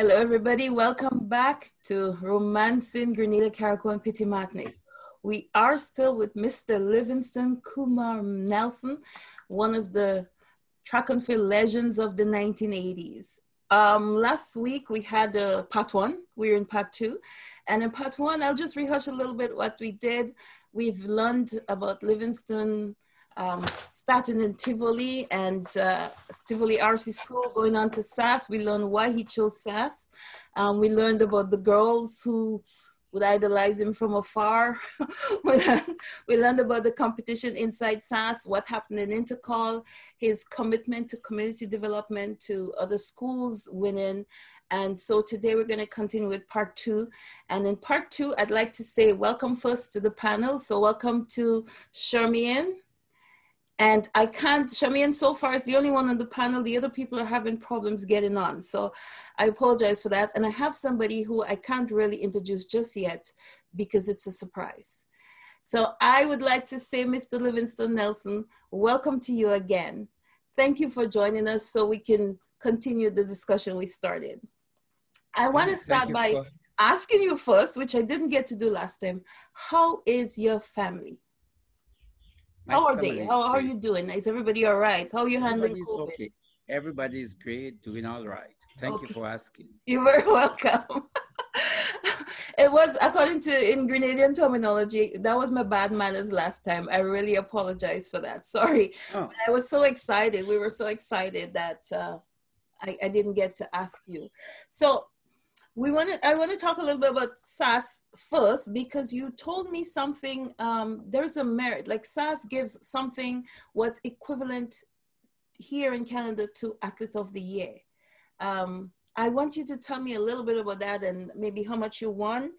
Hello, everybody. Welcome back to Romancing Grenada, Carriacou, and Petite Martinique. We are still with Mr. Livingston Kumar Nelson, one of the track and field legends of the 1980s. Um, last week we had uh, part one, we are in part two. And in part one, I'll just rehash a little bit what we did. We've learned about Livingston um, starting in Tivoli and uh, Tivoli RC School, going on to SAS. We learned why he chose SAS. Um, we learned about the girls who would idolize him from afar. we learned about the competition inside SAS, what happened in Intercol, his commitment to community development, to other schools winning. And so today we're going to continue with part two. And in part two, I'd like to say welcome first to the panel. So welcome to Shermian. And I can't, Shamian so far is the only one on the panel. The other people are having problems getting on. So I apologize for that. And I have somebody who I can't really introduce just yet because it's a surprise. So I would like to say, Mr. Livingston Nelson, welcome to you again. Thank you for joining us so we can continue the discussion we started. I want to start by asking you first, which I didn't get to do last time. How is your family? How are they? How, how, are you doing? Is everybody all right? How are you handling Everybody's COVID? Okay. Everybody is great, doing all right. Thank okay. you for asking. You're very welcome. it was according to in Grenadian terminology, that was my bad manners last time. I really apologize for that. Sorry. Oh. I was so excited. We were so excited that uh, I, I didn't get to ask you. So we want to i want to talk a little bit about sas first because you told me something um, there's a merit like sas gives something what's equivalent here in canada to athlete of the year. Um, i want you to tell me a little bit about that and maybe how much you won.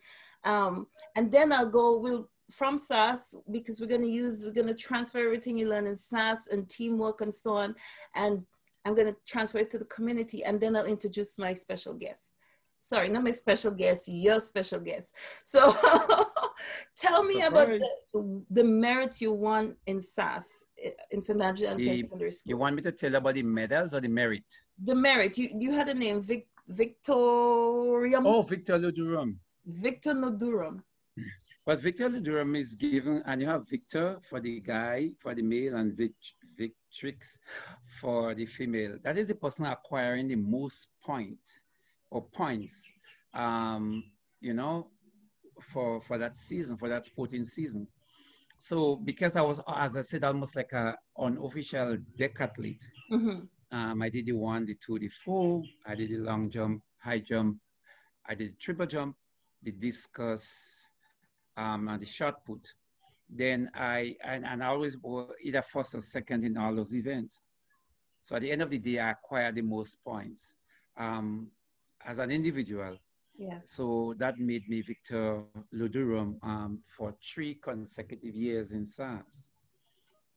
Um, and then i'll go we'll from SAS because we're going to use we're going to transfer everything you learn in SAS and teamwork and so on and I'm going to transfer it to the community and then I'll introduce my special guest sorry, not my special guest, your special guest. So tell me Surprise. about the, the merits you won in SAS, eh, in St. Andrew Secondary School. You want me to tell about the medals or the merit? The merit. You, you had a name, Vic, Victorium. Oh, Victor Ludorum. Victor Ludorum. But Victor Ludorum is given, and you have Victor for the guy, for the male, and Vic, Victrix for the female. That is the person acquiring the most points or points, um, you know, for for that season, for that sporting season. So because I was, as I said, almost like a unofficial decathlete. Mm-hmm. Um, I did the one, the two, the four. I did the long jump, high jump. I did the triple jump, the discus, um, and the shot put. Then I and, and I always were either first or second in all those events. So at the end of the day, I acquired the most points. Um, as an individual. Yeah. So that made me Victor Ludorum um, for three consecutive years in SAS.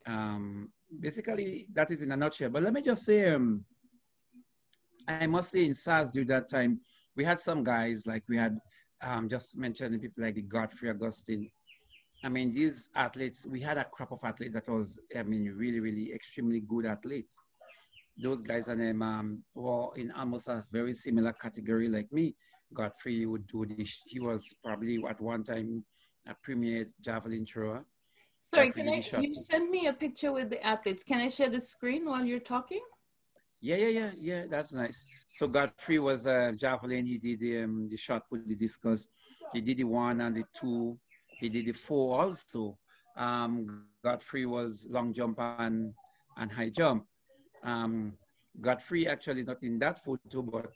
Um, basically, that is in a nutshell. But let me just say, um, I must say in SAS during that time, we had some guys like we had um, just mentioned people like the Godfrey Augustine. I mean, these athletes, we had a crop of athletes that was, I mean, really, really extremely good athletes those guys and them um, were in almost a very similar category like me. Godfrey would do this. He was probably at one time a premier javelin thrower. Sorry, can I, you send me a picture with the athletes. Can I share the screen while you're talking? Yeah, yeah, yeah, yeah, that's nice. So Godfrey was a javelin. He did the, um, the shot put, the discus. He did the one and the two. He did the four also. Um, Godfrey was long jump and, and high jump. Um, Godfrey actually is not in that photo, but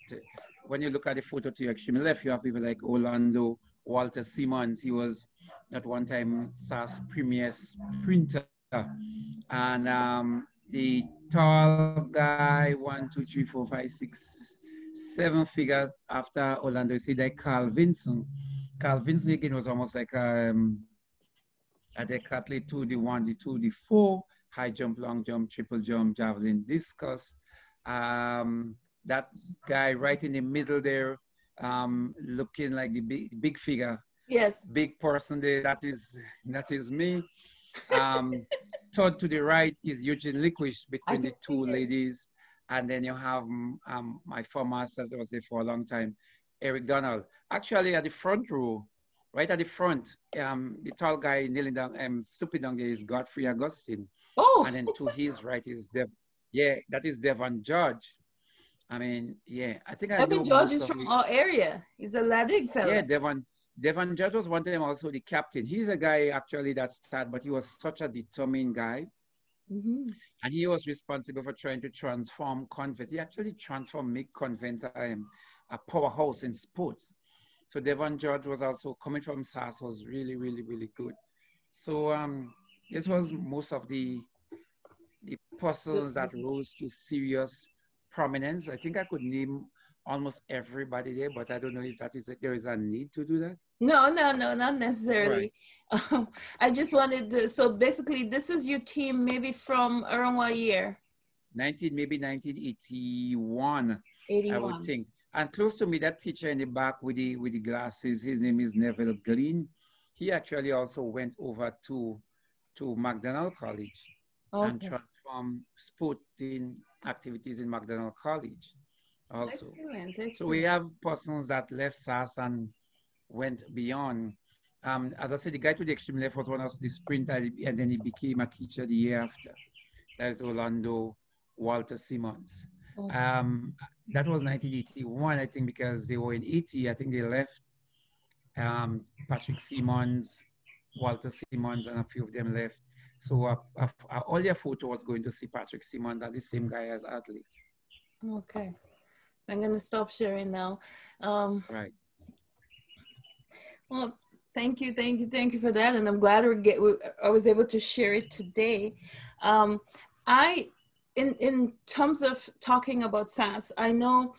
when you look at the photo to your extreme left, you have people like Orlando, Walter Simmons. He was at one time SAS premier sprinter. And um, the tall guy, one, two, three, four, five, six, seven figures after Orlando, you see that Carl Vinson. Carl Vinson again was almost like um, a decathlete, two, the one, the two, the four high jump, long jump, triple jump, javelin, discus. Um, that guy right in the middle there, um, looking like the big, big figure. Yes. Big person there. That is that is me. Um, third to the right is Eugene Liquish between the two ladies. And then you have um, my former master that was there for a long time, Eric Donald. Actually, at the front row, right at the front, um, the tall guy kneeling down, um, stooping down there is Godfrey Augustine. Oh. And then to his right is Dev. Yeah, that is Devon George. I mean, yeah, I think I Devon George is from our area. He's a La Digue fellow. Yeah, Devon. Devon George was one time also the captain. He's a guy actually that's sad, but he was such a determined guy. Mm-hmm. And he was responsible for trying to transform Convent. He actually transformed Make Convent um, a powerhouse in sports. So Devon George was also coming from SAS was really, really, really good. So um, this was most of the the persons that rose to serious prominence. I think I could name almost everybody there, but I don't know if that is a, there is a need to do that. No, no, no, not necessarily. Right. Um, I just wanted to. So basically, this is your team, maybe from around what year? 19, maybe 1981. 81. I would think. And close to me, that teacher in the back with the with the glasses, his name is Neville Green. He actually also went over to to Macdonald College okay. and transformed sporting activities in Macdonald College also. Excellent, excellent. So we have persons that left SAS and went beyond. Um, as I said, the guy to the extreme left was one of the sprinter, and then he became a teacher the year after. That's Orlando Walter Simmons. Okay. Um, that was 1981, I think, because they were in 80. I think they left um, Patrick Simmons, Walter Simmons, and a few of them left. So all their photo was going to see Patrick Simmons and the same guy as athlete. Okay. I'm going to stop sharing now. Um, right. Well, thank you, thank you, thank you for that, and I'm glad we get I was able to share it today. Um, I, in in terms of talking about SAS, I know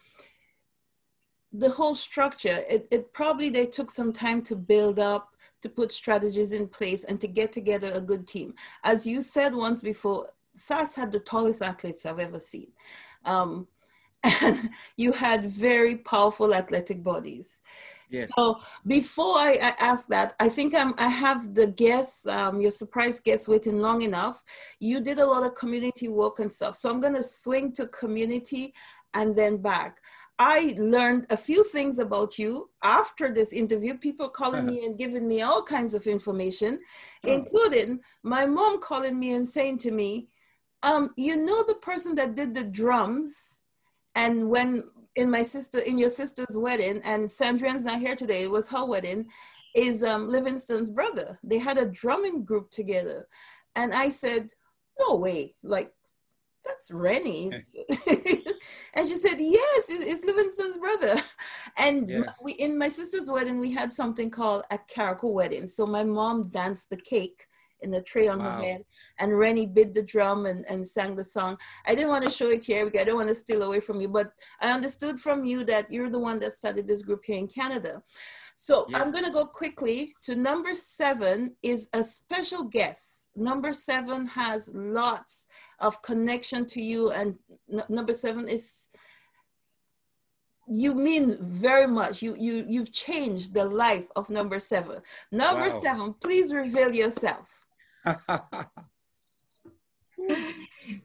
the whole structure. It, it probably they took some time to build up, to put strategies in place, and to get together a good team. As you said once before, SAS had the tallest athletes I've ever seen. Um, and you had very powerful athletic bodies. Yes. So before I, I, ask that, I think I'm, I have the guests, um, your surprise guests waiting long enough. You did a lot of community work and stuff. So I'm going to swing to community and then back. I learned a few things about you after this interview. People calling uh-huh. me and giving me all kinds of information, oh. including my mom calling me and saying to me, um, you know the person that did the drums and when in my sister, in your sister's wedding, and Sandrian's not here today, it was her wedding, is um, Livingston's brother. They had a drumming group together. And I said, no way, like, that's Rennie. and she said, yes, it's Livingston's brother. And yes. we, in my sister's wedding, we had something called a Carriacou wedding. So my mom danced the cake in the tray on wow. her head. And Rennie bit the drum and, and sang the song. I didn't want to show it here because I don't want to steal away from you, but I understood from you that you're the one that started this group here in Canada. So yes. I'm going to go quickly to number seven is a special guest. Number seven has lots of connection to you, and number seven is you mean very much. You you you've changed the life of number seven. Number wow. seven, please reveal yourself.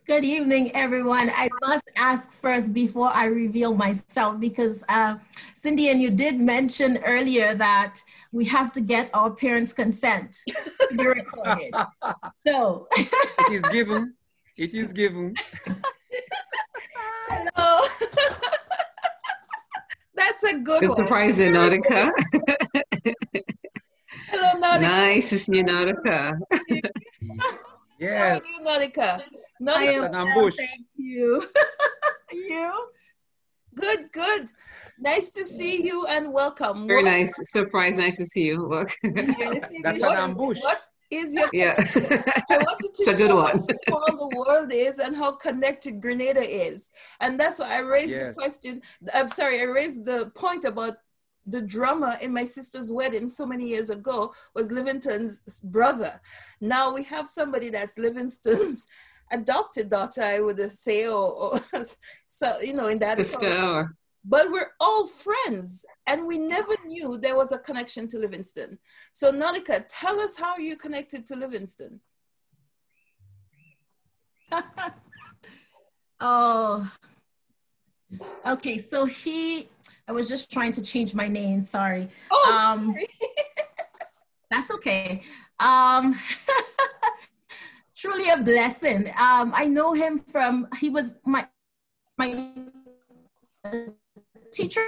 Good evening, everyone. I must ask first before I reveal myself because uh, Cindy and you did mention earlier that we have to get our parents' consent to be recorded. So it is given. It is given. Hello. That's a good, good surprise, Nautica. Hello, Nautica. Nice to see you, Nautica. yes. How are you, Nautica? Nautica. an ambush. Thank you. you? Good, good. Nice to see you and welcome. Very what, nice. Surprise. Nice to see you. Look. That's an ambush. What is your yeah. I wanted to it's a good one. how small the world is and how connected Grenada is. And that's why I raised yes. the question. I'm sorry, I raised the point about the drummer in my sister's wedding so many years ago was Livingston's brother. Now we have somebody that's Livingston's adopted daughter, I would say, or, or so you know, in that. Sister. But we're all friends, and we never knew there was a connection to Livingston. So, Nautica, tell us how you connected to Livingston. oh, Okay, so he, I was just trying to change my name, sorry. Oh, Um, sorry. That's okay. Um, truly a blessing. Um, I know him from, he was my, my teacher.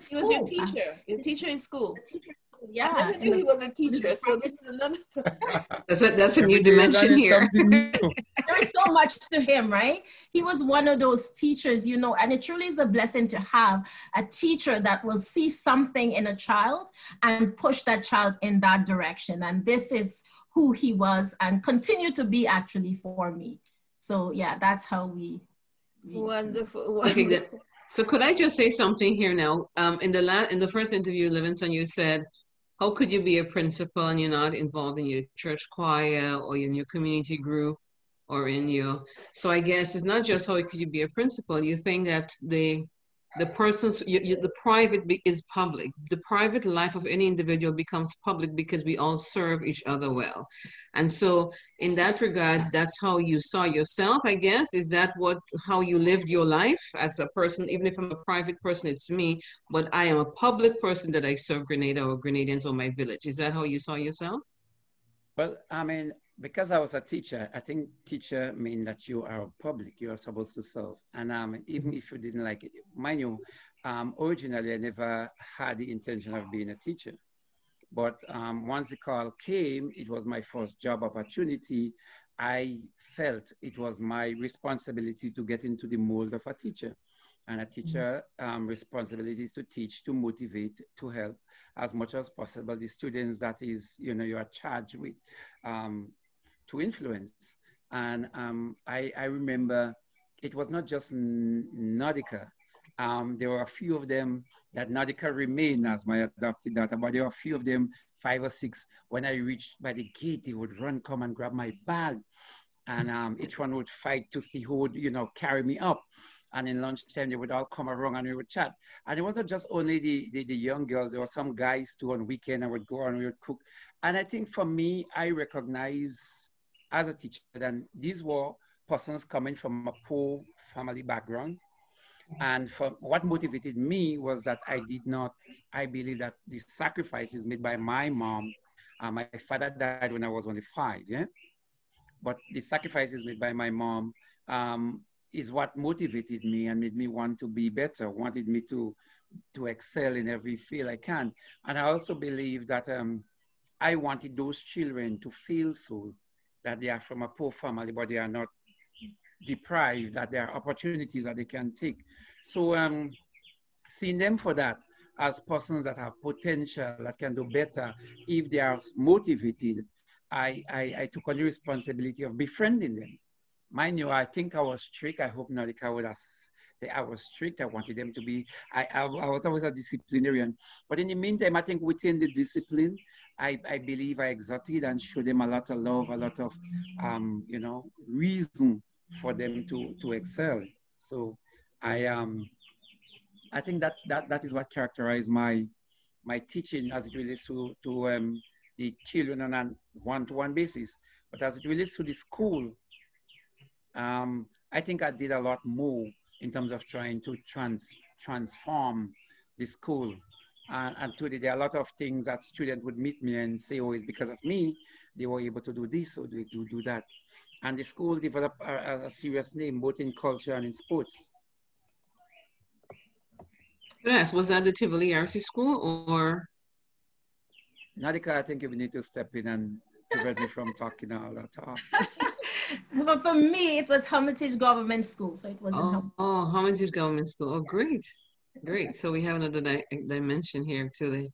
In He was your teacher, your teacher in school. A teacher, I never knew he was a teacher, so this is another. That's a, that's a new dimension here. there's so much to him, right? He was one of those teachers, you know, and it truly is a blessing to have a teacher that will see something in a child and push that child in that direction. And this is who he was and continue to be actually for me. So yeah, that's how we. we- Wonderful. Okay, wonderful. that- So could I just say something here now? Um, in the la- in the first interview, Livingston, you said, "How could you be a principal and you're not involved in your church choir or in your community group or in your?" So I guess it's not just how could you be a principal. You think that the the person's you, you, the private is public. The private life of any individual becomes public because we all serve each other well, and so in that regard, that's how you saw yourself, I guess. Is that what how you lived your life as a person? Even if I'm a private person, it's me, but I am a public person that I serve Grenada or Grenadians or my village. Is that how you saw yourself? Well, I mean, because I was a teacher, I think teacher mean that you are public. You are supposed to serve, and um, even if you didn't like it, mind you, um, originally I never had the intention of being a teacher. But um, once the call came, it was my first job opportunity. I felt it was my responsibility to get into the mold of a teacher. And a teacher um, responsibility is to teach, to motivate, to help as much as possible the students that is, you know, you are charged with um, to influence. And um, I, I remember it was not just N- Nautica. Um, there were a few of them that Nautica remained as my adopted daughter, but there were a few of them, five or six. When I reached by the gate, they would run, come and grab my bag. And um, each one would fight to see who would, you know, carry me up. And in lunchtime, they would all come around and we would chat. And it wasn't just only the, the, the young girls, there were some guys too on weekend I would go and we would cook. And I think for me, I recognize as a teacher that these were persons coming from a poor family background. And for what motivated me was that I did not, I believe that the sacrifices made by my mom, uh, my father died when I was only five, yeah? But the sacrifices made by my mom um, is what motivated me and made me want to be better, wanted me to, to excel in every field I can. And I also believe that um, I wanted those children to feel so, that they are from a poor family, but they are not deprived, that there are opportunities that they can take. So um, seeing them for that as persons that have potential, that can do better, if they are motivated, I, I, I took on the responsibility of befriending them. Mind you, I think I was strict. I hope Nautica would have I was strict. I wanted them to be, I, I, I was always a disciplinarian. But in the meantime, I think within the discipline, I, I believe I exerted and showed them a lot of love, a lot of, um, you know, reason for them to, to excel. So I, um, I think that, that, that is what characterized my, my teaching as it relates to, to um, the children on a one-to-one basis. But as it relates to the school, um, I think I did a lot more in terms of trying to trans, transform the school. Uh, and today there are a lot of things that students would meet me and say, oh, it's because of me, they were able to do this or they do, do that. And the school developed a, a serious name, both in culture and in sports. Yes, was that the Tivoli RC school or? Nadika, I think you need to step in and prevent me from talking all that talk. but for me, it was Hermitage Government School, so it wasn't. Oh, oh Hermitage Government School. Oh, great. Great. So we have another di dimension here to the.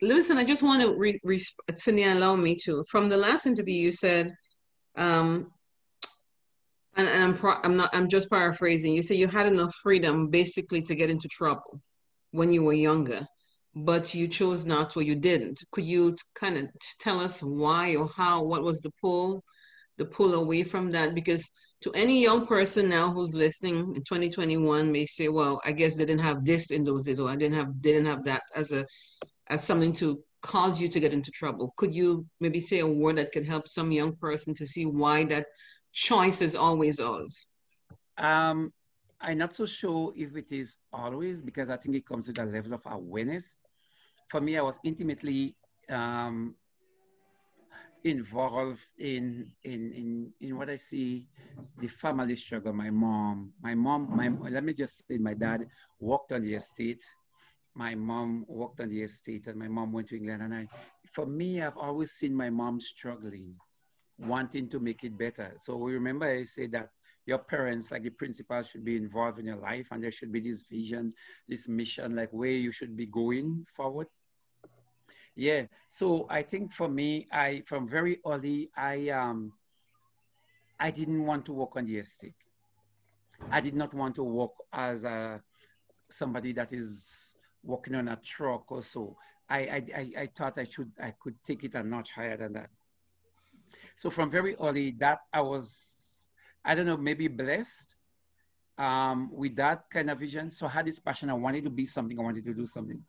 Listen, I just want to, re, re Cindy, allow me to. From the last interview, you said, um, and, and I'm, pro, I'm not, I'm just paraphrasing. You say you had enough freedom basically to get into trouble when you were younger, but you chose not to, you didn't. Could you kind of tell us why or how? What was the pull, the pull away from that? Because to any young person now who's listening in 2021 may say, well, I guess they didn't have this in those days, or I didn't have didn't have that as a as something to cause you to get into trouble. Could you maybe say a word that could help some young person to see why that choice is always ours? Um, I'm not so sure if it is always because I think it comes with a level of awareness. For me, I was intimately um, involved in, in, in, in what I see the family struggle. My mom, my mom, my, let me just say, my dad worked on the estate. My mom worked on the estate and my mom went to England. And I, for me, I've always seen my mom struggling, wanting to make it better. So we remember I say that your parents, like the principal, should be involved in your life and there should be this vision, this mission, like where you should be going forward. Yeah. So I think for me, I from very early, I um, I didn't want to work on the estate. I did not want to work as a somebody that is working on a truck or so. I, I, I, I thought I should I could take it a notch higher than that. So from very early, that I was, I don't know, maybe blessed um, with that kind of vision. So I had this passion. I wanted to be something. I wanted to do something.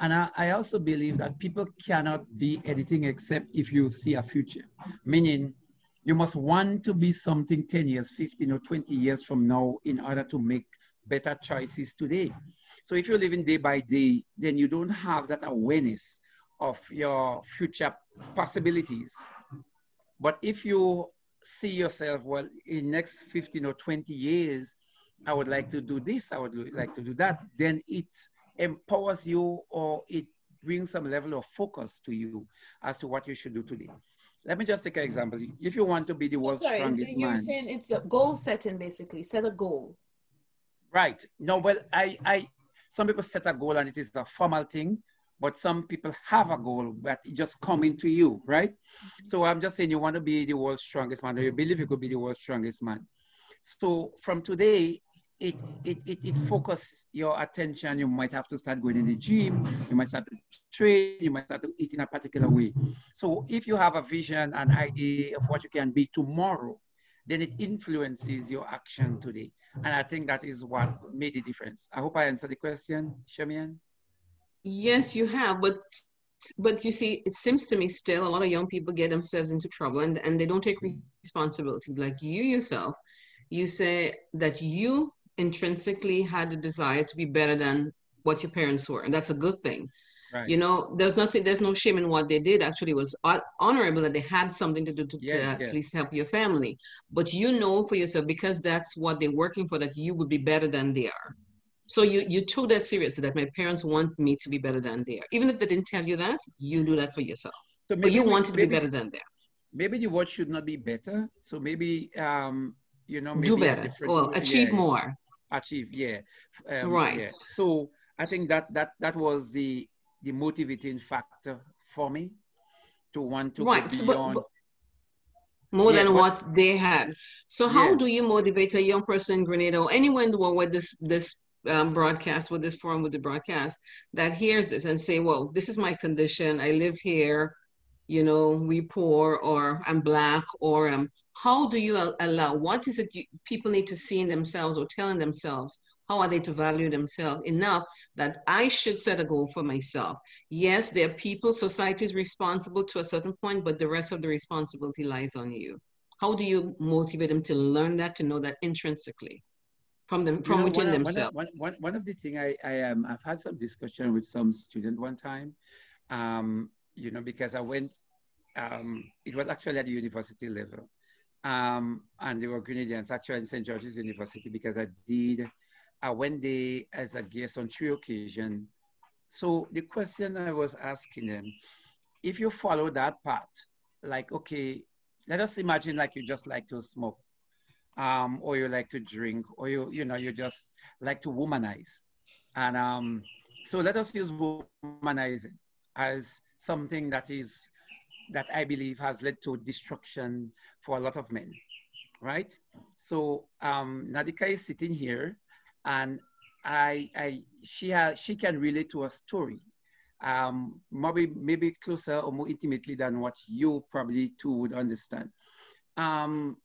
And I, I, also believe that people cannot be editing except if you see a future, meaning you must want to be something 10 years, 15 or 20 years from now in order to make better choices today. So if you're living day by day, then you don't have that awareness of your future possibilities. But if you see yourself, well, in next 15 or 20 years, I would like to do this, I would like to do that, then it empowers you or it brings some level of focus to you as to what you should do today. Let me just take an example. If you want to be the world's Sorry, strongest you're man, saying it's a goal setting basically. Set a goal. Right. No, well, I, I, some people set a goal and it is a formal thing, but some people have a goal, but it just coming to you, right? So I'm just saying you want to be the world's strongest man, or you believe you could be the world's strongest man. So from today, it, it, it, it focus your attention. You might have to start going in the gym. You might start to train. You might start to eat in a particular way. So if you have a vision, an idea of what you can be tomorrow, then it influences your action today. And I think that is what made the difference. I hope I answered the question, Shamian. Yes, you have, but but you see, it seems to me still a lot of young people get themselves into trouble and, and they don't take responsibility. Like you yourself, you say that you intrinsically had the desire to be better than what your parents were, and that's a good thing. Right. You know, there's nothing, there's no shame in what they did. Actually, was honorable that they had something to do to, to at least help your family. But you know for yourself because that's what they're working for that you would be better than they are. So you you took that seriously that my parents want me to be better than they are. Even if they didn't tell you that, you do that for yourself. So maybe, but you wanted maybe, to be better than them. Maybe the word should not be better. So maybe um you know do better. Well, achieve yeah. more achieve yeah um, right yeah. so i think that that that was the the motivating factor for me to want to right go beyond. But, but more yeah, than but, what they had so how yeah. do you motivate a young person in grenada or anyone in the world with this this um, broadcast with this forum with the broadcast that hears this and say well this is my condition i live here you know we poor or i'm black or um, how do you allow what is it you, people need to see in themselves or telling themselves? How are they to value themselves enough that i should set a goal for myself? Yes there are people society is responsible to a certain point but the rest of the responsibility lies on you. How do you motivate them to learn that to know that intrinsically from them from you know, within one, themselves? one, one, one of the thing i i um i've had some discussion with some student one time um you know because i went um it was actually at the university level um, and they were Grenadians, actually in St. George's University, because I did, I went there as a guest on three occasions. So the question I was asking them, if you follow that path, like, okay, let us imagine like you just like to smoke, um, or you like to drink, or you, you know, you just like to womanize. And um, so let us use womanizing as something that is that I believe has led to destruction for a lot of men, right? So um, Nadika is sitting here, and I, I, she has, she can relate to a story, um, maybe maybe closer or more intimately than what you probably too would understand. Um,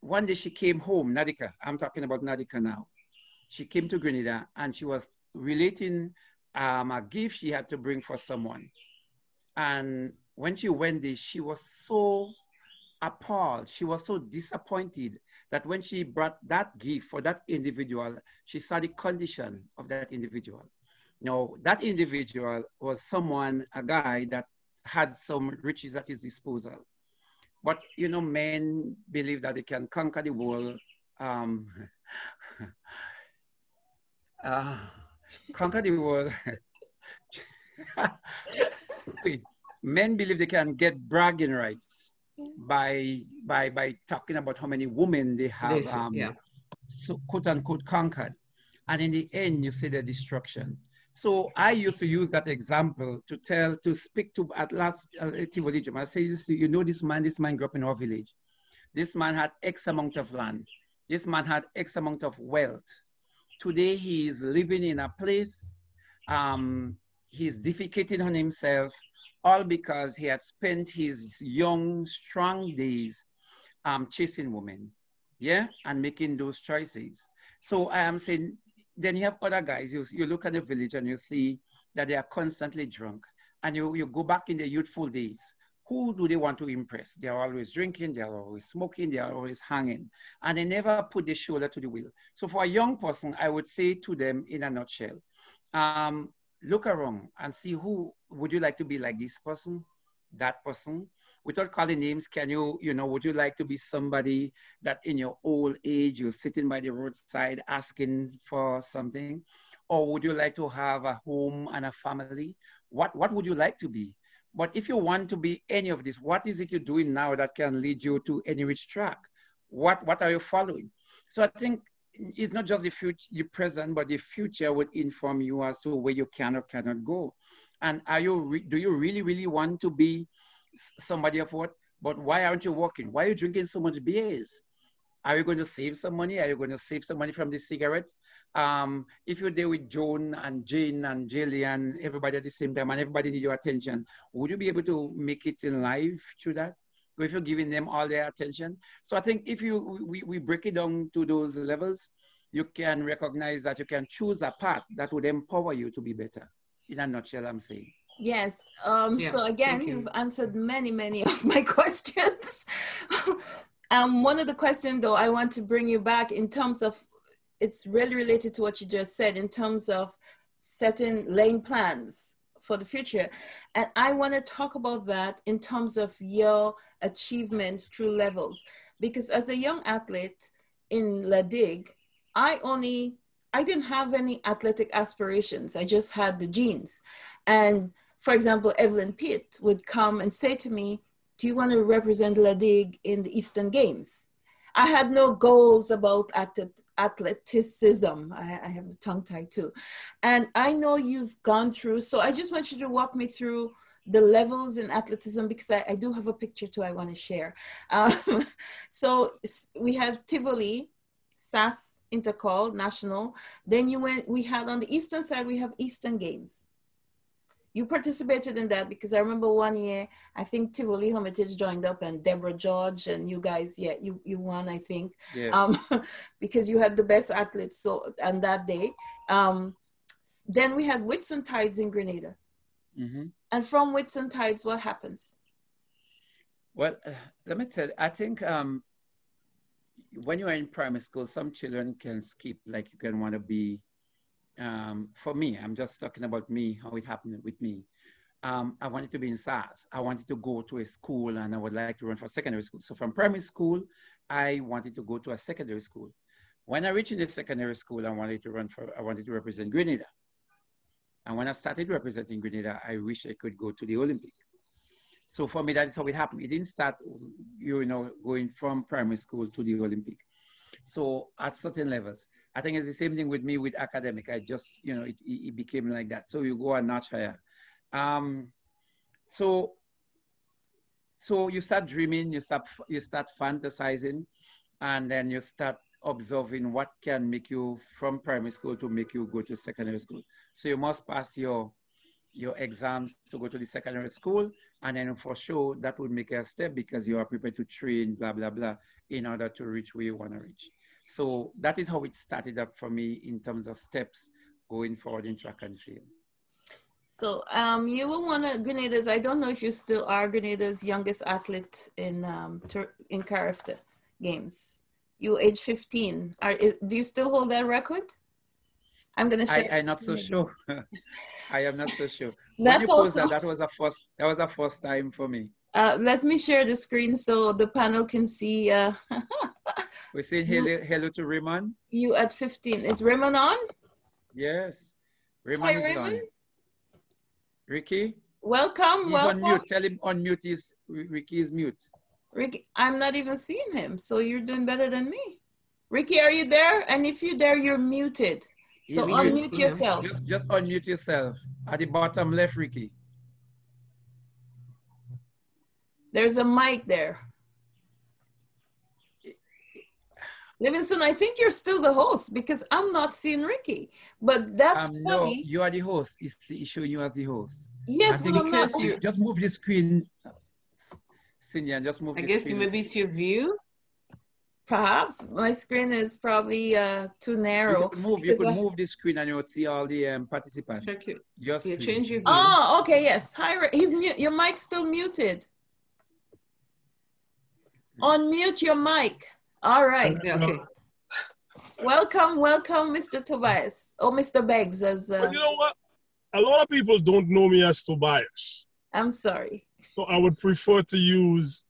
one day she came home, Nadika. I'm talking about Nadika now. She came to Grenada and she was relating um, a gift she had to bring for someone. And when she went there, she was so appalled. She was so disappointed that when she brought that gift for that individual, she saw the condition of that individual. Now, that individual was someone, a guy that had some riches at his disposal. But, you know, men believe that they can conquer the world. Um, uh, conquer the world. men believe they can get bragging rights by by by talking about how many women they have This- um, yeah. so quote unquote conquered. And in the end you see the destruction. So i used to use that example to tell to speak to at last uh, Tivoli i say you you know this man this man grew up in our village. This man had x amount of land. This man had x amount of wealth. Today he is living in a place um, he's defecated on himself all because he had spent his young, strong days um, chasing women, yeah, and making those choices. So I am saying, then you have other guys, you, you look at the village and you see that they are constantly drunk. And you, you go back in their youthful days, who do they want to impress? They are always drinking, they are always smoking, they are always hanging, and they never put the shoulder to the wheel. So for a young person, I would say to them in a nutshell, um, look around and see who would you like to be like this person, that person. Without calling names, can you, you know, would you like to be somebody that in your old age you're sitting by the roadside asking for something? Or would you like to have a home and a family? What what would you like to be? But if you want to be any of this, what is it you're doing now that can lead you to any rich track? What what are you following? So I think it's not just the future, the present, but the future would inform you as to where you can or cannot go. And are you, do you really, really want to be somebody of what? But why aren't you working? Why are you drinking so much beers? Are you going to save some money? Are you going to save some money from the cigarette? Um, if you're there with Joan and Jane and Jillian, everybody at the same time, and everybody need your attention, would you be able to make it in life through that? Or if you're giving them all their attention? So I think if you we, we break it down to those levels, you can recognize that you can choose a path that would empower you to be better. In a nutshell, I'm saying. Yes. Um, Yeah, so again, thank you. you've answered many, many of my questions. um, one of the questions, though, I want to bring you back in terms of, it's really related to what you just said in terms of setting, laying plans for the future. And I want to talk about that in terms of your achievements through levels. Because as a young athlete in La Digue, I only, I didn't have any athletic aspirations. I just had the genes. And for example, Evelyn Pitt would come and say to me, Do you want to represent La Digue in the Eastern Games? I had no goals about athleticism. I, I have the tongue tied too. And I know you've gone through, so I just want you to walk me through the levels in athleticism because I, I do have a picture too I want to share. Um, so we have Tivoli, SAS, Intercol, National. Then you went, we had on the Eastern side, we have Eastern Games you participated in that because I remember one year I think Tivoli Hermitage joined up and Deborah George and you guys yeah you you won I think Yeah. um because you had the best athletes so on that day um then we have Whitsun Tides in Grenada Mhm. and from Whitsun Tides what happens Well, uh, let me tell you, I think um, when you are in primary school, some children can skip, like you can want to be, um, for me, I'm just talking about me, how it happened with me. Um, I wanted to be in SAS. I wanted to go to a school and I would like to run for secondary school. So from primary school, I wanted to go to a secondary school. When I reached in the secondary school, I wanted to run for, I wanted to represent Grenada. And when I started representing Grenada, I wish I could go to the Olympic. So for me, that is how it happened. It didn't start, you know, going from primary school to the Olympic. So at certain levels, I think it's the same thing with me with academic. I just, you know, it, it became like that. So you go a notch higher. Um, so, so you start dreaming, you start, you start fantasizing, and then you start observing what can make you from primary school to make you go to secondary school. So you must pass your your exams to go to the secondary school, and then for sure that would make a step because you are prepared to train, blah blah blah, in order to reach where you want to reach. So that is how it started up for me in terms of steps going forward in track and field. so um you were one of Grenada's I don't know if you still are Grenada's youngest athlete in um in Carifta games You age 15. Are, is, do you still hold that record? I'm gonna I, share. I'm not so sure. I am not so sure. That's also, that, that was a first that was a first time for me. uh, let me share the screen so the panel can see uh, We're saying hello, hello to Raymond. you at 15. Is Raymond on? Yes. Raymond Hi, is Raymond. on. Ricky, Welcome, he's on welcome. mute. Tell him unmute his Ricky is mute. Ricky, I'm not even seeing him, so you're doing better than me. Ricky, are you there? And if you're there, you're muted. So He's unmute yourself. Just just unmute yourself. At the bottom left, Ricky. There's a mic there. Livingston, I think you're still the host because I'm not seeing Ricky. But that's Um, no, you are the host. It's, it's showing you as the host. yes, I but I'm not. you just move the screen, Cindy, and just move. I the guess you screen. maybe it's your view. Perhaps my screen is probably uh, too You narrow. could move. You because could I- move the screen, and you will see all the um, participants. Check it. Your Yeah, screen. change your view. Oh, okay, yes. Hi, Ri- he's mute. Your mic's still muted. Unmute your mic. All right. Okay. Welcome, welcome, Mr. Tobias. Or Mr. Beggs, as uh, you know what? A lot of people don't know me as Tobias. I'm sorry. So I would prefer to use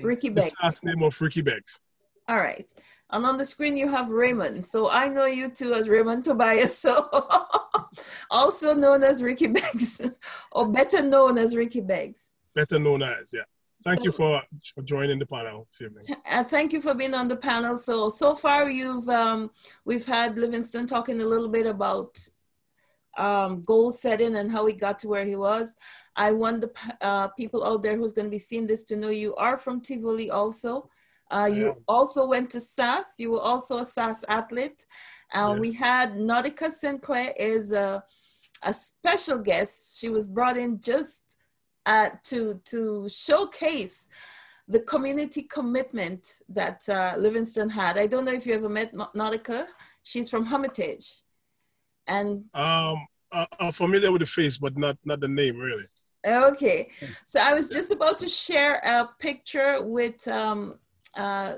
Ricky the Beggs. last name of Ricky Beggs. All right. And on the screen, you have Raymond. So I know you two as Raymond Tobias. So also known as Ricky Beggs, or better known as Ricky Beggs. Better known as, yeah. Thank you for, for joining the panel this evening. Uh, thank you for being on the panel. So so far you've um, we've had Livingston talking a little bit about um, goal setting and how he got to where he was. I want the uh, people out there who's going to be seeing this to know you are from Tivoli also. Uh, you am. also went to SAS. You were also a SAS athlete. Uh, We Yes. had Nautica Sinclair is a, a special guest. She was brought in just uh, to to showcase the community commitment that uh, Livingston had. I don't know if you ever met Na- Nautica. She's from Hermitage. And Um, I, I'm familiar with the face, but not, not the name, really. okay, so I was just about to share a picture with, um, uh,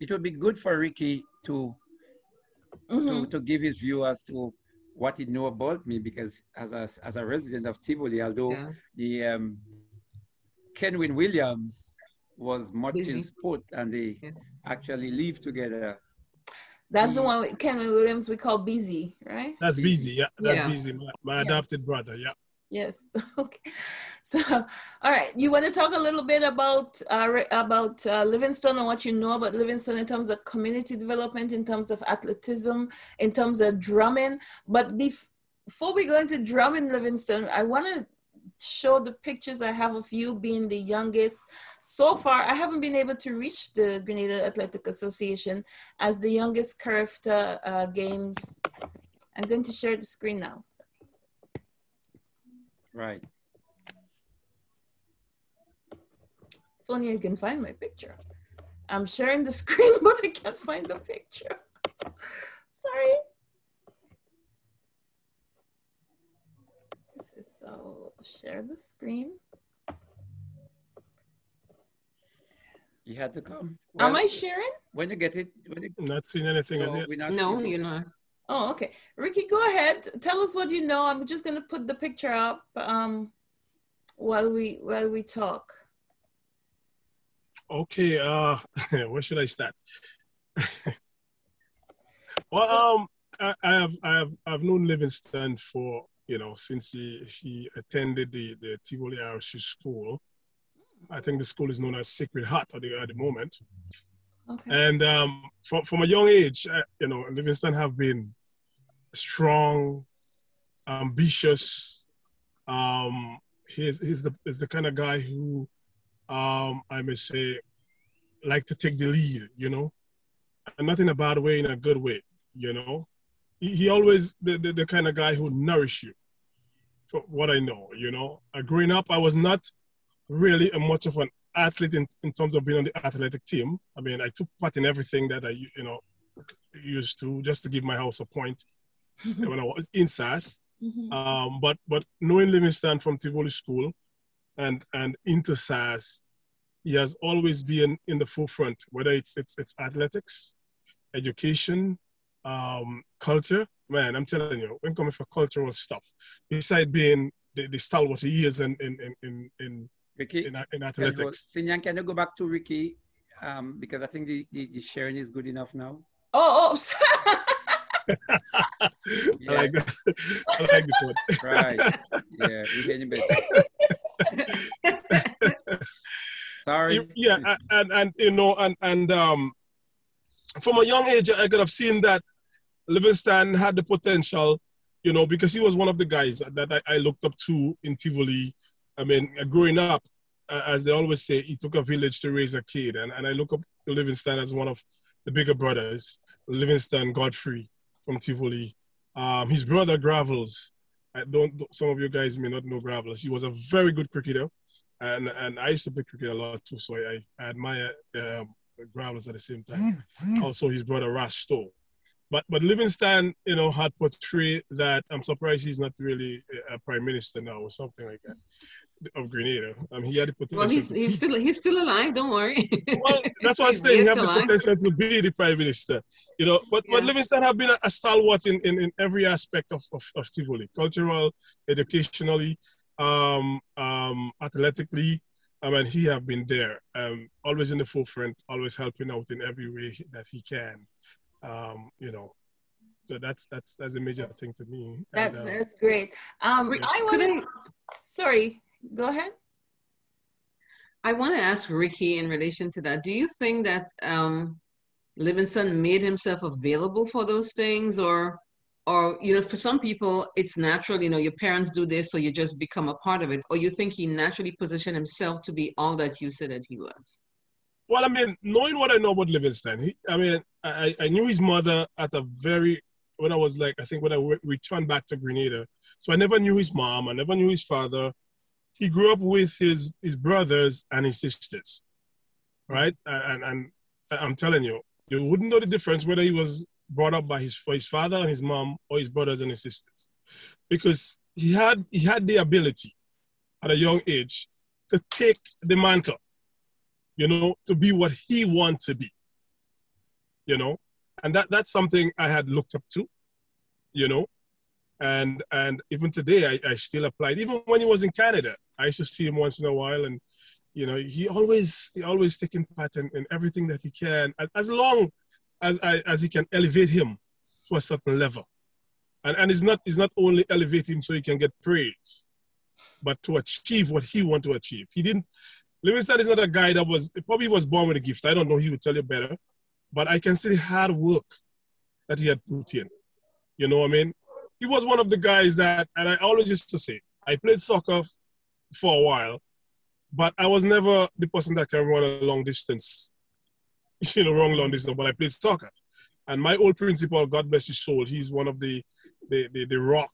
It would be good for Ricky to to, mhm. to give his view as to what he knew about me because as a, as a resident of Tivoli, although Yeah. the um, Kenwin Williams was much Busy. in sport and they Yeah. actually live together. that's the Mm. one with Kevin Williams we call Busy, right? That's busy, yeah. That's Yeah. busy. My, my Yeah. adopted brother, yeah. Yes. Okay. So, all right. You want to talk a little bit about uh, about uh, Livingston and what you know about Livingston in terms of community development, in terms of athleticism, in terms of drumming. But bef- before we go into drumming, Livingston, I want to show the pictures I have of you being the youngest. So far, I haven't been able to reach the Grenada Athletic Association as the youngest Carifta uh, games. I'm going to share the screen now. Right. If only I can find my picture. I'm sharing the screen, but I can't find the picture. Sorry. This is so share the screen. You had to come. Am I sharing? When you get it, when you, Not seeing anything as so yet. we're not No, you're not. Oh, okay. Ricky, go ahead. Tell us what you know. I'm just gonna put the picture up um, while we while we talk. Okay, uh, where should I start? well, um, I, I have, I have, I've known Livingston for, you know, since he, he attended the, the Tivoli RSU school. I think the school is known as Sacred Heart at the, at the moment. Okay. And um, from, from a young age, uh, you know, Livingston have been strong, ambitious. Um, he's, he's, the, he's the kind of guy who, um, I may say, like to take the lead, you know, and not in a bad way, in a good way, you know. He, he always the, the, the kind of guy who nourish you, for what I know, you know. Uh, growing up, I was not really a much of an athlete in, in terms of being on the athletic team. I mean, I took part in everything that I, you know, used to just to give my house a point when I was in SAS. Mhm. Um, but but knowing Livingston from Tivoli School and and into SAS, he has always been in the forefront, whether it's it's it's athletics, education, um, culture. Man, I'm telling you, when coming for cultural stuff, besides being the, the stalwart he is in in in in Ricky, in, in can you, athletics. Sinyan, can you go back to Ricky? Um, because I think the, the, the sharing is good enough now. Oh, oh. I like that. I like this one. Right. yeah, we're getting better. Sorry. Yeah and and you know and and um from a young age i could have seen that livingston had the potential you know because he was one of the guys that i, I looked up to in tivoli i mean growing up uh, as they always say it took a village to raise a kid and, and i look up to livingston as one of the bigger brothers livingston godfrey from tivoli um, his brother gravels I don't. Some of you guys may not know Gravels. He was a very good cricketer, and and I used to play cricket a lot too. So I, I admire um, Gravels at the same time. Also, his brother Ras Stowe. But but Livingston, you know, had portrayed that. I'm surprised he's not really a prime minister now or something like that of Grenada. Um, he had the potential. Well, he's to he's still he's still alive. Don't worry. well, that's what I'm saying. He yet have the alive. potential to be the prime minister, you know. But but Livingston have been a, a stalwart in, in, in every aspect of, of, of Tivoli, cultural, educationally, um, um, athletically. I mean, he have been there, um, always in the forefront, always helping out in every way that he can, um, you know. So that's that's that's a major thing to me. And, That's uh, that's great. Um, Rick, I could want to. Sorry, go ahead. I want to ask Ricky in relation to that. Do you think that um, Livingston made himself available for those things, or, or you know, for some people it's natural. You know, your parents do this, so you just become a part of it, or you think he naturally positioned himself to be all that you said that he was? Well, I mean, knowing what I know about Livingston, he, I mean, I, I knew his mother at a very, when I was like, I think when I re- returned back to Grenada. So I never knew his mom, I never knew his father. He grew up with his, his brothers and his sisters, right? And, and I'm telling you, you wouldn't know the difference whether he was brought up by his, his father and his mom or his brothers and his sisters. Because he had, he had the ability at a young age to take the mantle you know, to be what he wants to be, you know, and that that's something I had looked up to, you know, and and even today I, I still applied. Even when he was in Canada, I used to see him once in a while, and you know, he always he always taking part in, in everything that he can, as, as long as I, as he can elevate him to a certain level, and and it's not it's not only elevate him so he can get praise, but to achieve what he want to achieve. He didn't Livingston is not a guy that was probably was born with a gift. I don't know. He would tell you better, but I can see the hard work that he had put in. You know what I mean? He was one of the guys that, and I always used to say, I played soccer for a while, but I was never the person that can run a long distance. You know, run long distance. But I played soccer, and my old principal, God bless his soul, he's one of the the the, the rock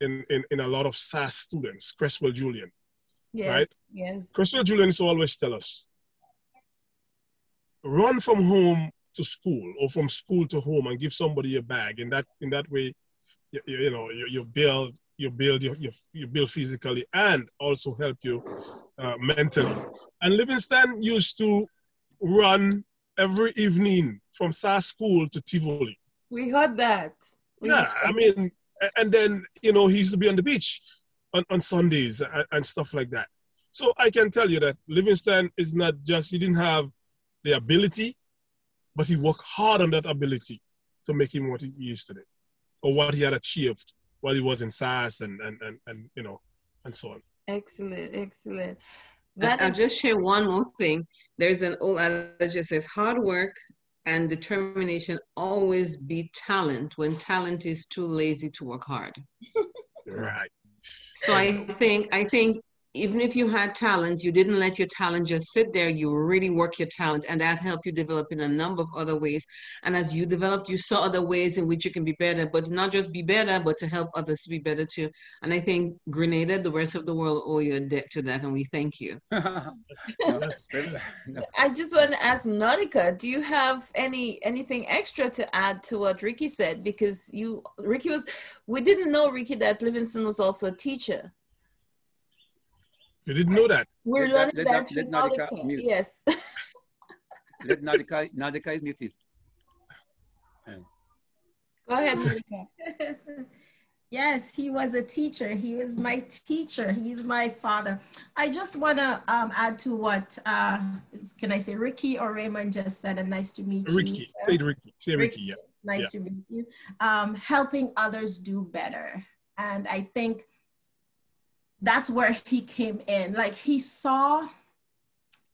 in, in in a lot of SAS students, Cresswell Julian Yes. right? Yes. Cresswell Julian used to always tell us run from home to school or from school to home and give somebody a bag. In that in that way, you, you, you know, you, you build you build you, you, you build physically and also help you uh, mentally. And Livingston used to run every evening from SAS school to Tivoli. We heard that. We Yeah, heard I mean, and then you know he used to be on the beach on, on Sundays and, and stuff like that. So I can tell you that Livingston is not just he didn't have the ability, but he worked hard on that ability to make him what he is today, or what he had achieved while he was in SAS and and and, and you know and so on. Excellent, excellent. I- That I'll is, just share one more thing. There's an old adage that says hard work and determination always beat talent when talent is too lazy to work hard. Right. So I think I think even if you had talent, you didn't let your talent just sit there. You really work your talent, and that helped you develop in a number of other ways. And as you developed, you saw other ways in which you can be better, but not just be better, but to help others to be better too. And I think Grenada, the rest of the world, owe you a debt to that, and we thank you. I just want to ask Nautica, do you have any anything extra to add to what Ricky said? Because you, Ricky was, we didn't know Ricky that Livingston was also a teacher. You didn't know that? We're Let learning that- that, let that- let Nadika Nadika. mute. Yes. Let Nadika, Nadika is muted. Go ahead, Nadika. yes, he was a teacher. He was my teacher. He's my father. I just want to um, add to what, uh, is- can I say Ricky or Raymond just said, and nice to meet you. Ricky. sir. Say Ricky. Say Ricky, yeah. Nice to meet you. Um, helping others do better. And I think that's where he came in. Like he saw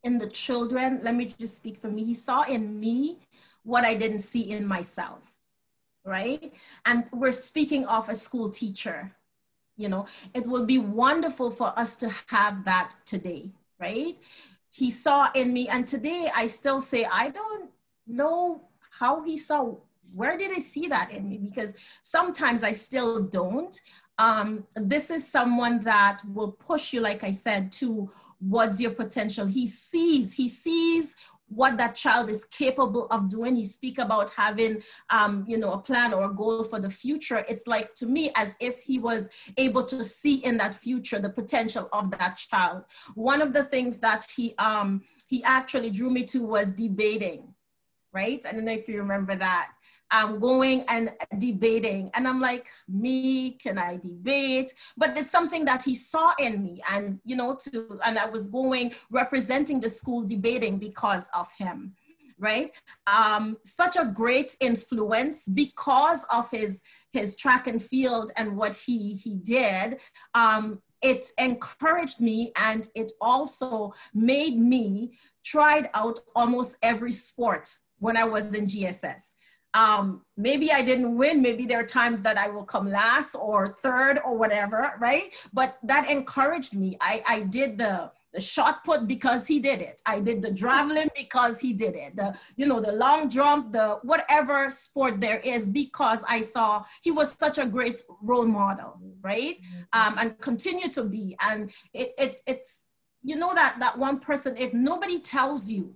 in the children, let me just speak for me, he saw in me what I didn't see in myself, right? And we're speaking of a school teacher. You know, it would be wonderful for us to have that today, right? He saw in me, and today I still say, I don't know how he saw where did I see that in me? Because sometimes I still don't. Um, this is someone that will push you, like I said, to what's your potential. He sees, he sees what that child is capable of doing. He speak about having, um, you know, a plan or a goal for the future. It's like to me as if he was able to see in that future the potential of that child. One of the things that he um, he actually drew me to was debating, right? I don't know if you remember that um, going and debating. And I'm like, me, can I debate? But it's something that he saw in me. And, you know, to, and I was going representing the school debating because of him. Right, um, such a great influence because of his his track and field and what he he did. Um, it encouraged me and it also made me tried out almost every sport when I was in GSS um, maybe I didn't win. Maybe there are times that I will come last or third or whatever, right? But that encouraged me. I, I did the the shot put because he did it. I did the javelin because he did it. The you know the long jump, the whatever sport there is because I saw he was such a great role model, right? Um, and continue to be. And it, it it's you know that that one person. If nobody tells you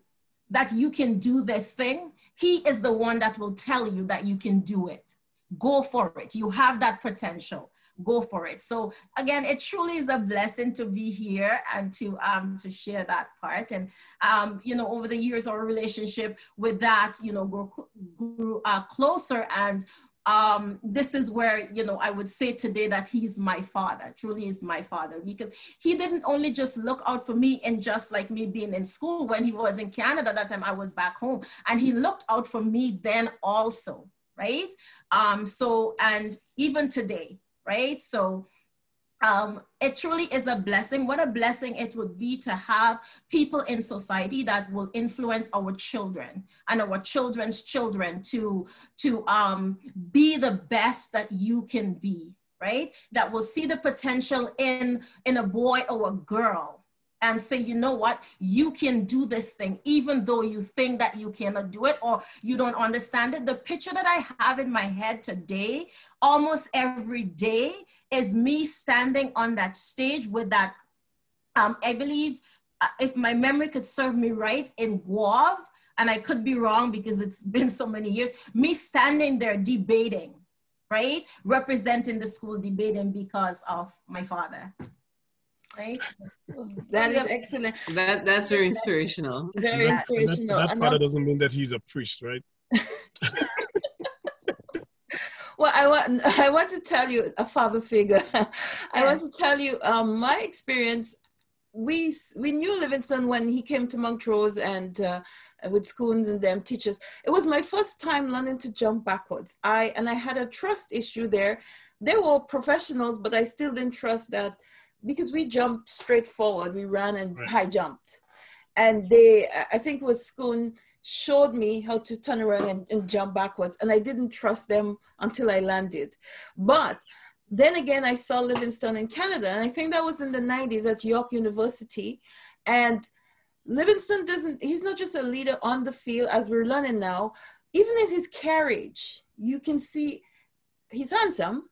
that you can do this thing, he is the one that will tell you that you can do it. Go for it. You have that potential. Go for it. So again, it truly is a blessing to be here and to um to share that part. And um, you know, over the years, our relationship with that, you know, grew, grew uh, closer and um, this is where you know I would say today that he's my father, truly is my father, because he didn't only just look out for me and just like me being in school when he was in Canada that time I was back home, and he looked out for me then also, right? Um, so and even today, right? So um, it truly is a blessing. What a blessing it would be to have people in society that will influence our children and our children's children to, to um, be the best that you can be, right? That will see the potential in, in a boy or a girl and say, you know what, you can do this thing, even though you think that you cannot do it or you don't understand it. The picture that I have in my head today, almost every day, is me standing on that stage with that. Um, I believe, uh, if my memory could serve me right, in Guav, and I could be wrong because it's been so many years, me standing there debating, right? Representing the school debating because of my father right? That is excellent. That that's very inspirational. Very And that- and that- inspirational. That, And father doesn't mean that he's a priest, right? well, I want I want to tell you a father figure. I want to tell you um, my experience. We we knew Livingston when he came to Montrose and uh, with schools and them teachers. It was my first time learning to jump backwards. I and I had a trust issue there. They were professionals, but I still didn't trust that because we jumped straight forward. We ran and Right. high jumped, and they I think it was Schoon showed me how to turn around and, and jump backwards, and I didn't trust them until I landed. But then again, I saw Livingston in Canada, and I think that was in the 90s at York University. And Livingston doesn't, he's not just a leader on the field as we're learning now, even in his carriage, you can see he's handsome,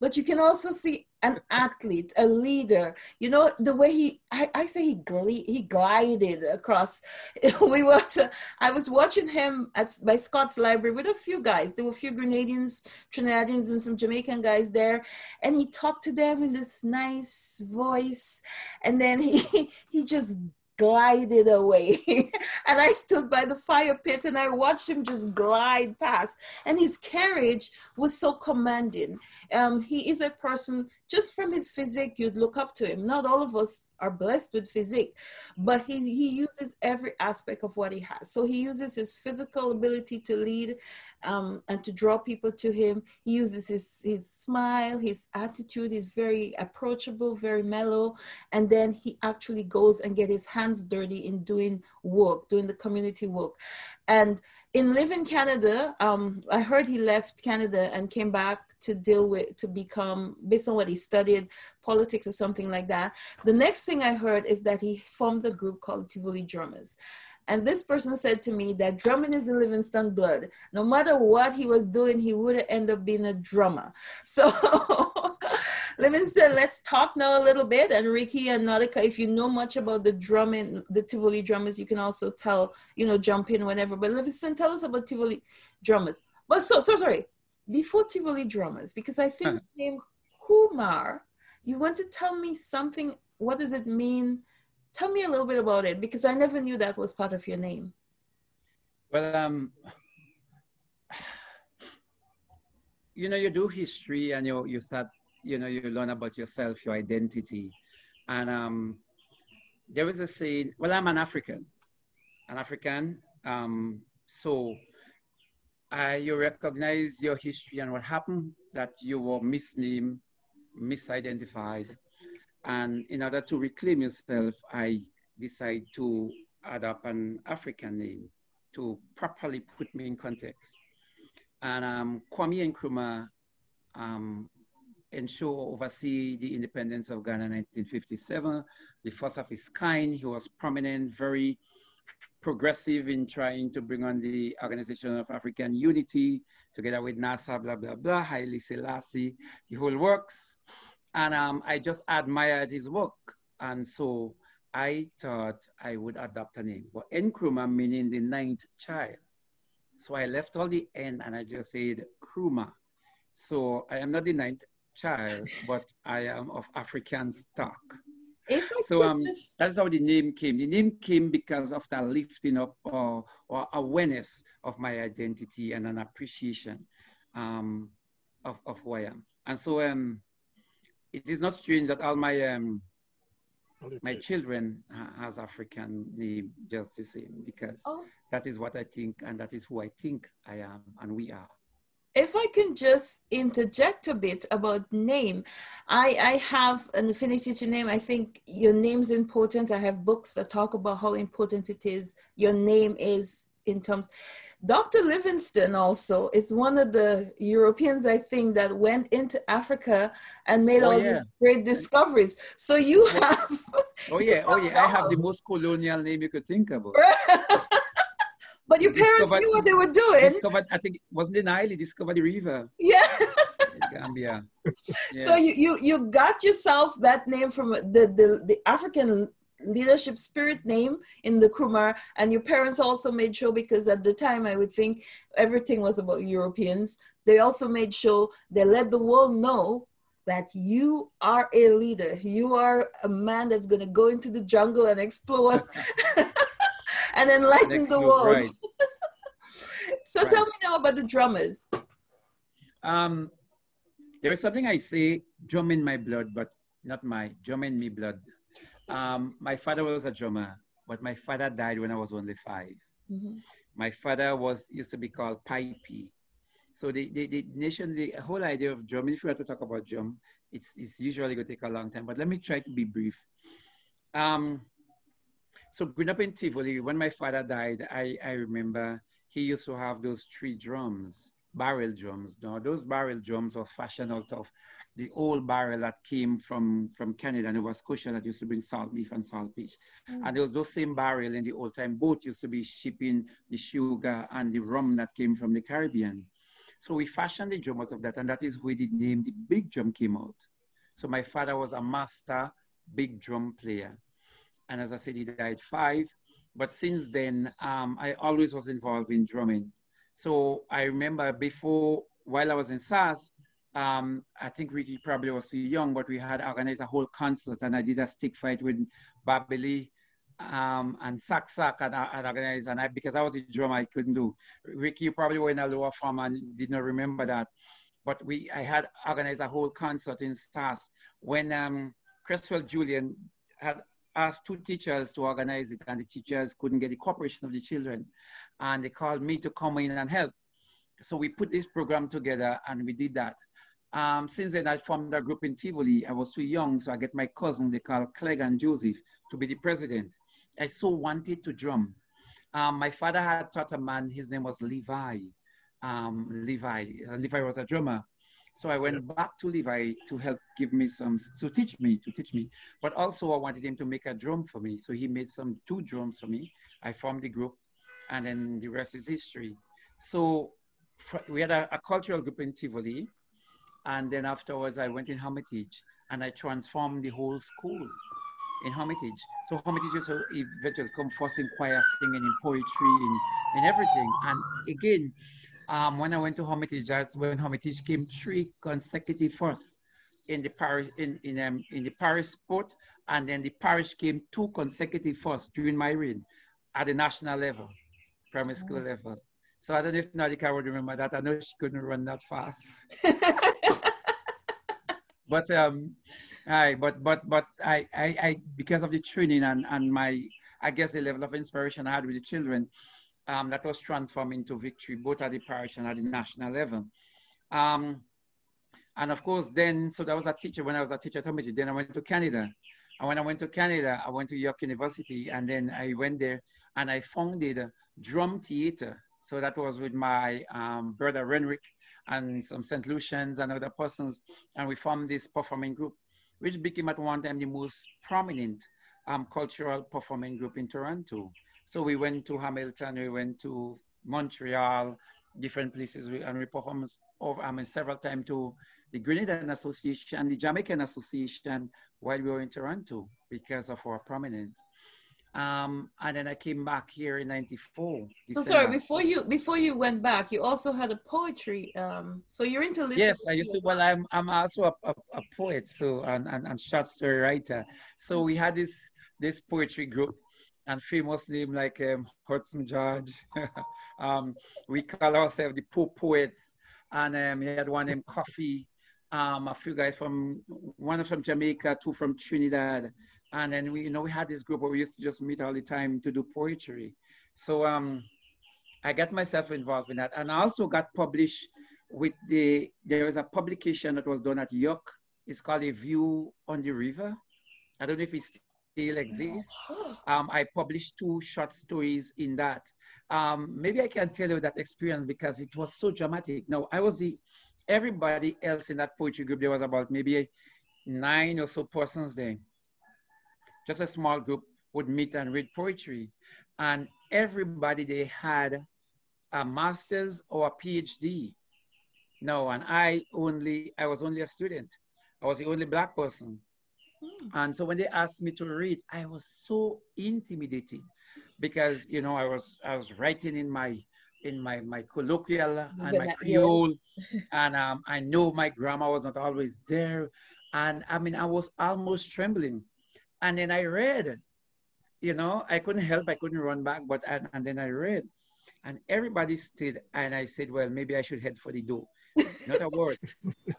but you can also see an athlete, a leader. You know, the way he, I, I say he, gl- he glided across. we watched, I was watching him at by Scott's Library with a few guys. There were a few Grenadians, Trinidadians, and some Jamaican guys there. And he talked to them in this nice voice. And then he, he just glided away. and I stood by the fire pit and I watched him just glide past. And his carriage was so commanding. Um, he is a person, just from his physique, you'd look up to him. Not all of us are blessed with physique, but he, he uses every aspect of what he has. So he uses his physical ability to lead um, and to draw people to him. He uses his, his smile, his attitude is very approachable, very mellow. And then he actually goes and get his hands dirty in doing work, doing the community work. And in living Canada, um, I heard he left Canada and came back to deal with, to become, based on what he studied, politics or something like that. The next thing I heard is that he formed a group called Tivoli Drummers. And this person said to me that drumming is in Livingston blood. No matter what he was doing, he would end up being a drummer. So Livingston, let's talk now a little bit. And Ricky and Nautica, if you know much about the drumming, the Tivoli drummers, you can also tell, you know, jump in whenever. But Livingston, tell us about Tivoli drummers. But so, so sorry, before Tivoli drummers, because I think uh-huh. name Krumah, you want to tell me something, what does it mean? Tell me a little bit about it, because I never knew that was part of your name. Well, um, you know, you do history and you, you start you know, you learn about yourself, your identity. And um, there was a saying, well, I'm an African, an African. Um, so uh, you recognize your history and what happened that you were misnamed, misidentified. And in order to reclaim yourself, I decide to adopt an African name to properly put me in context. And um, Kwame Nkrumah um, ensure, oversee the independence of Ghana in 1957, the first of his kind. He was prominent, very progressive in trying to bring on the Organization of African Unity together with Nasser, blah, blah, blah, Haile Selassie, the whole works. And um, I just admired his work. And so I thought I would adopt a name. But Nkrumah meaning the ninth child. So I left all the N and I just said Krumah. So I am not the ninth child, but I am of African stock. so um, just... that's how the name came. The name came because of that lifting up or, or awareness of my identity and an appreciation um, of, of who I am. And so um, it is not strange that all my um, my children has African name just the same because oh. that is what I think and that is who I think I am and we are if I can just interject a bit about name, I, I have an affinity to name. I think your name's important. I have books that talk about how important it is. Your name is in terms. Dr. Livingstone also is one of the Europeans, I think, that went into Africa and made oh, all yeah. these great discoveries. So you have. Oh yeah, oh yeah. I have the most colonial name you could think about. But your parents knew what they were doing. Discovered, I think, wasn't it Nile? Discovered the river. Yeah. Gambia. Yeah. So you, you you got yourself that name from the, the, the African leadership spirit name in the Krumah, and your parents also made sure because at the time I would think everything was about Europeans. They also made sure they let the world know that you are a leader. You are a man that's going to go into the jungle and explore and enlighten Next the world. Right. so right. tell me now about the drummers. Um, there is something I say, drum in my blood, but not my, drum in me blood. Um, my father was a drummer, but my father died when I was only 5 mm-hmm. My father was used to be called Pipey. So the, the, the nation, the whole idea of drumming, if we have to talk about drum, it's, it's usually going to take a long time, but let me try to be brief. Um, so growing up in Tivoli, when my father died, I, I remember he used to have those three drums, barrel drums. Now, those barrel drums were fashioned out of the old barrel that came from, from Canada, and Nova Scotia, that used to bring salt beef and salt fish. Mm. And there was those same barrel in the old time boat used to be shipping the sugar and the rum that came from the Caribbean. So we fashioned the drum out of that, and that is where the name, the big drum came out. So my father was a master big drum player. And as I said, he died five. But since then, um, I always was involved in drumming. So I remember before, while I was in SAS, um, I think Ricky probably was too young, but we had organized a whole concert and I did a stick fight with Babili um, and Sack Sack and I organized and I, because I was a drummer, I couldn't do. Ricky, probably were in a lower form and did not remember that. But we, I had organized a whole concert in SAS when um, Julian had asked two teachers to organize it and the teachers couldn't get the cooperation of the children. And they called me to come in and help. So we put this program together and we did that. Um, since then, I formed a group in Tivoli. I was too young, so I get my cousin, they call Clegg and Joseph, to be the president. I so wanted to drum. Um, my father had taught a man, his name was Levi. Um, Levi, uh, Levi was a drummer. So I went back to Levi to help give me some, to teach me, to teach me. But also I wanted him to make a drum for me. So he made some two drums for me. I formed the group and then the rest is history. So we had a, a cultural group in Tivoli. And then afterwards I went in Hermitage and I transformed the whole school in Hermitage. So Hermitage is eventually come first in choir, singing, in poetry, in, in everything. And again, um, when I went to Hermitage, that's when Hermitage came three consecutive first in the parish in in um, in the parish sport, and then the parish came two consecutive first during my reign at the national level, primary school mm. level. So I don't know if Nadika would remember that. I know she couldn't run that fast. but um, I but but but I, I I because of the training and and my I guess the level of inspiration I had with the children, um, that was transformed into victory, both at the parish and at the national level. Um, and of course, then, so that was a teacher when I was a teacher at Hermitage. Then I went to Canada. And when I went to Canada, I went to York University and then I went there and I founded Drum Theater. So that was with my um, brother Renwick and some St. Lucians and other persons. And we formed this performing group, which became at one time the most prominent um, cultural performing group in Toronto. So we went to Hamilton, we went to Montreal, different places, we, and we performed over, I mean, several times to the Grenadian Association and the Jamaican Association while we were in Toronto because of our prominence. Um, and then I came back here in '94. So sorry, before you before you went back, you also had a poetry. Um, so you're into literature. Yes, I used to. Well, I'm I'm also a, a, a poet, so and, and and short story writer. So we had this this poetry group and famous name like um, Hudson George. um, we call ourselves the Pope Poets. And um, he had one named Coffee, um, a few guys from, one from Jamaica, two from Trinidad. And then we, you know, we had this group where we used to just meet all the time to do poetry. So um, I got myself involved in that. And I also got published with the, there was a publication that was done at York. It's called A View on the River. I don't know if it's still exists. Um, I published two short stories in that. Um, maybe I can tell you that experience because it was so dramatic. Now, I was the, everybody else in that poetry group, there was about maybe nine or so persons there. Just a small group would meet and read poetry. And everybody, they had a master's or a PhD. No, and I only, I was only a student. I was the only black person. Hmm. And so when they asked me to read, I was so intimidated because you know I was I was writing in my in my my colloquial and my Creole, and um, I know my grammar was not always there, and I mean I was almost trembling, and then I read, you know I couldn't help I couldn't run back, but and, and then I read, and everybody stayed, and I said, well maybe I should head for the door not a word.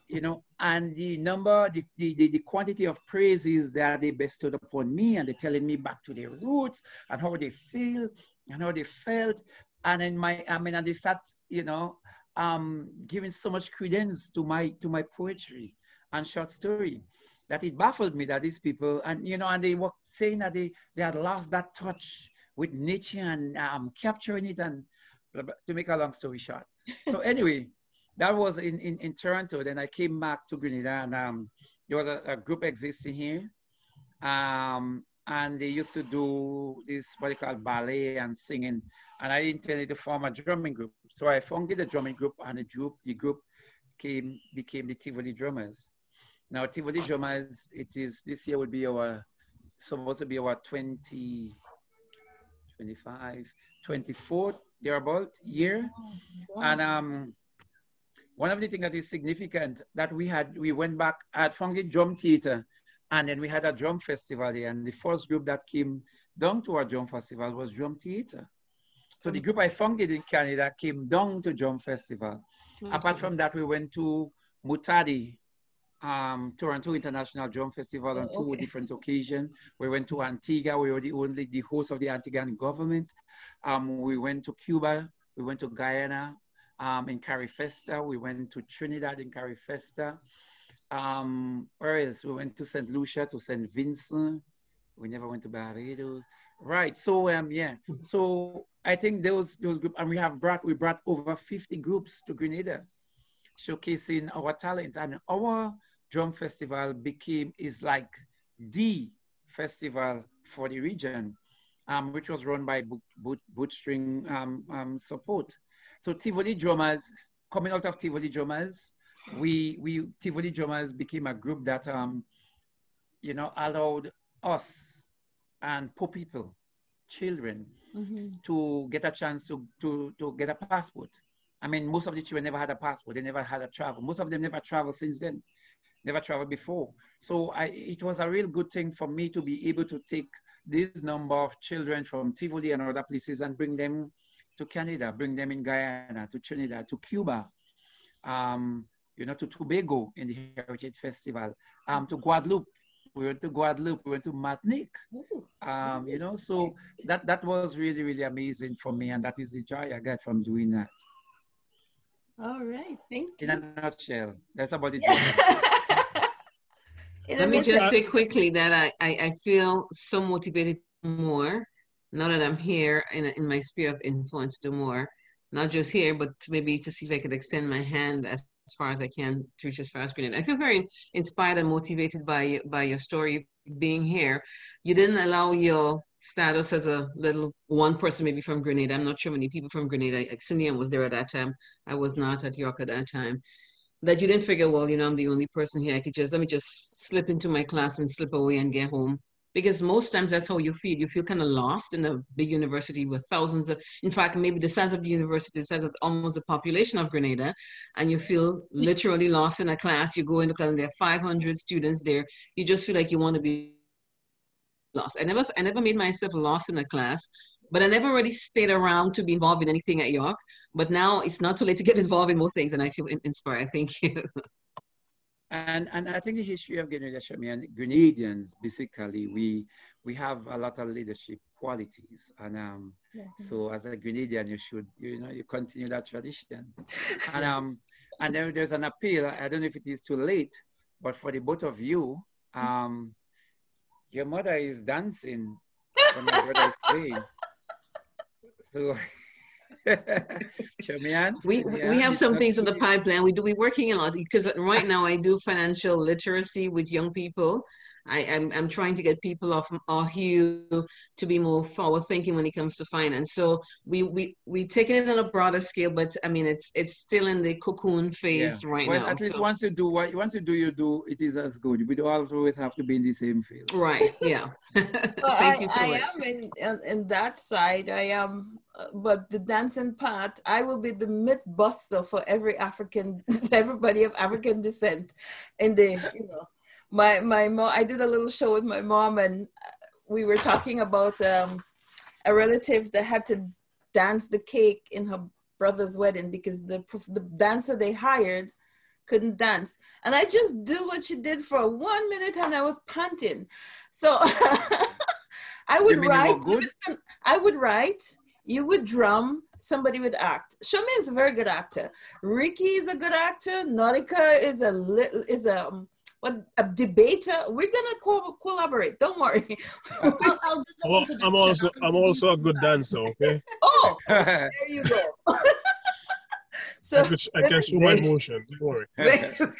you know, and the number, the, the, the, quantity of praises that they bestowed upon me and they're telling me back to their roots and how they feel and how they felt. And in my, I mean, and they start, you know, um, giving so much credence to my, to my poetry and short story that it baffled me that these people, and, you know, and they were saying that they, they had lost that touch with nature and um, capturing it and to make a long story short. So anyway, that was in, in, in Toronto. Then I came back to Grenada and um, there was a, a, group existing here. Um, and they used to do this, what they call ballet and singing. And I intended to form a drumming group. So I founded the drumming group and the group, the group came, became the Tivoli Drummers. Now, Tivoli Drummers, it is, this year will be our, supposed to be our 20, 25, 24, thereabout year. And um, one of the things that is significant that we had, we went back at Funky Drum Theater and then we had a drum festival here. And the first group that came down to our drum festival was Drum Theater. So the group I founded in Canada came down to drum festival. Apart from that, we went to Muhtadi, um, Toronto International Drum Festival on two okay. different occasions. We went to Antigua. We were the only the host of the Antiguan government. Um, we went to Cuba. We went to Guyana um, in Carifesta. We went to Trinidad in Carifesta. Um, where else? We went to St. Lucia, to St. Vincent. We never went to Barbados. Right. So um, yeah. So I think those those groups, and we have brought we brought over 50 groups to Grenada, showcasing our talent. And our drum festival became is like the festival for the region, um, which was run by boot, boot, bootstring um, um, support. So Tivoli drummers coming out of Tivoli drummers, we we Tivoli drummers became a group that um, you know allowed us and poor people, children, Mhm. to get a chance to, to, to get a passport. I mean, most of the children never had a passport. They never had a travel. Most of them never traveled since then, never traveled before. So I, it was a real good thing for me to be able to take this number of children from Tivoli and other places and bring them to Canada, bring them in Guyana, to Trinidad, to Cuba, um, you know, to Tobago in the Heritage Festival, um, to Guadeloupe. We went to Guadeloupe, we went to Martinique um, you know, so that that was really really amazing for me, and that is the joy I get from doing that. All right. Thank you. In you. a nutshell, that's about it. In Let me just say quickly that I, I, I feel so motivated more now that I'm here in, in my sphere of influence do more, not just here, but maybe to see if I could extend my hand as, as far as I can to reach as far as Grenada. I feel very inspired and motivated by by your story being here. You didn't allow your status as a little one person maybe from Grenada. I'm not sure many people from Grenada. Like was there at that time. I was not at York at that time that you didn't figure, well, you know, I'm the only person here. I could just let me just slip into my class and slip away and get home. Because most times that's how you feel. You feel kind of lost in a big university with thousands of, in fact, maybe the size of the university, says that almost the population of Grenada, and you feel mm. literally lost in a class. You go into class and there are 500 students there. You just feel like you want to be lost. I never, I never made myself lost in a class, but I never really stayed around to be involved in anything at York. But now it's not too late to get involved in more things, and I feel inspired. Thank you. And and I think the history of Grenada, I mean, Grenadians basically we we have a lot of leadership qualities, and um, so as a Grenadian, you should you know you continue that tradition. And um, and then there's an appeal. I don't know if it is too late, but for the both of you, um, your mother is dancing when my brother is playing. So, show me hands. We, show we we have some things in the pipeline. We do, we're working a lot because right now I do financial literacy with young people. I am, I'm trying to get people off our hue to be more forward thinking when it comes to finance. So we, we, we taking it on a broader scale, but I mean, it's, it's still in the cocoon phase right well, now. at least So- once you do what once you do, you do. It is as good. We don't always have to be in the same field. Right, yeah. Well, Thank I, you so I much. am in, in in that side. I am, uh, but the dancing part, I will be the myth buster for every African, everybody of African descent. In the, you know, my my mom. I did a little show with my mom, and uh, we were talking about um, a relative that had to dance the cake in her brother's wedding because the the dancer they hired couldn't dance, and I just do what she did for one minute, and I was panting. So I would You mean you write. I would write. You would drum. Somebody would act. Shomi is a very good actor. Ricky is a good actor. Nautica is a li- is a what a debater. We're gonna co- collaborate. Don't worry. I'll, I'll do well, I'm also I'm also a good dancer. Okay, oh, there you go. so, I, could, I can show my emotion. Don't worry. so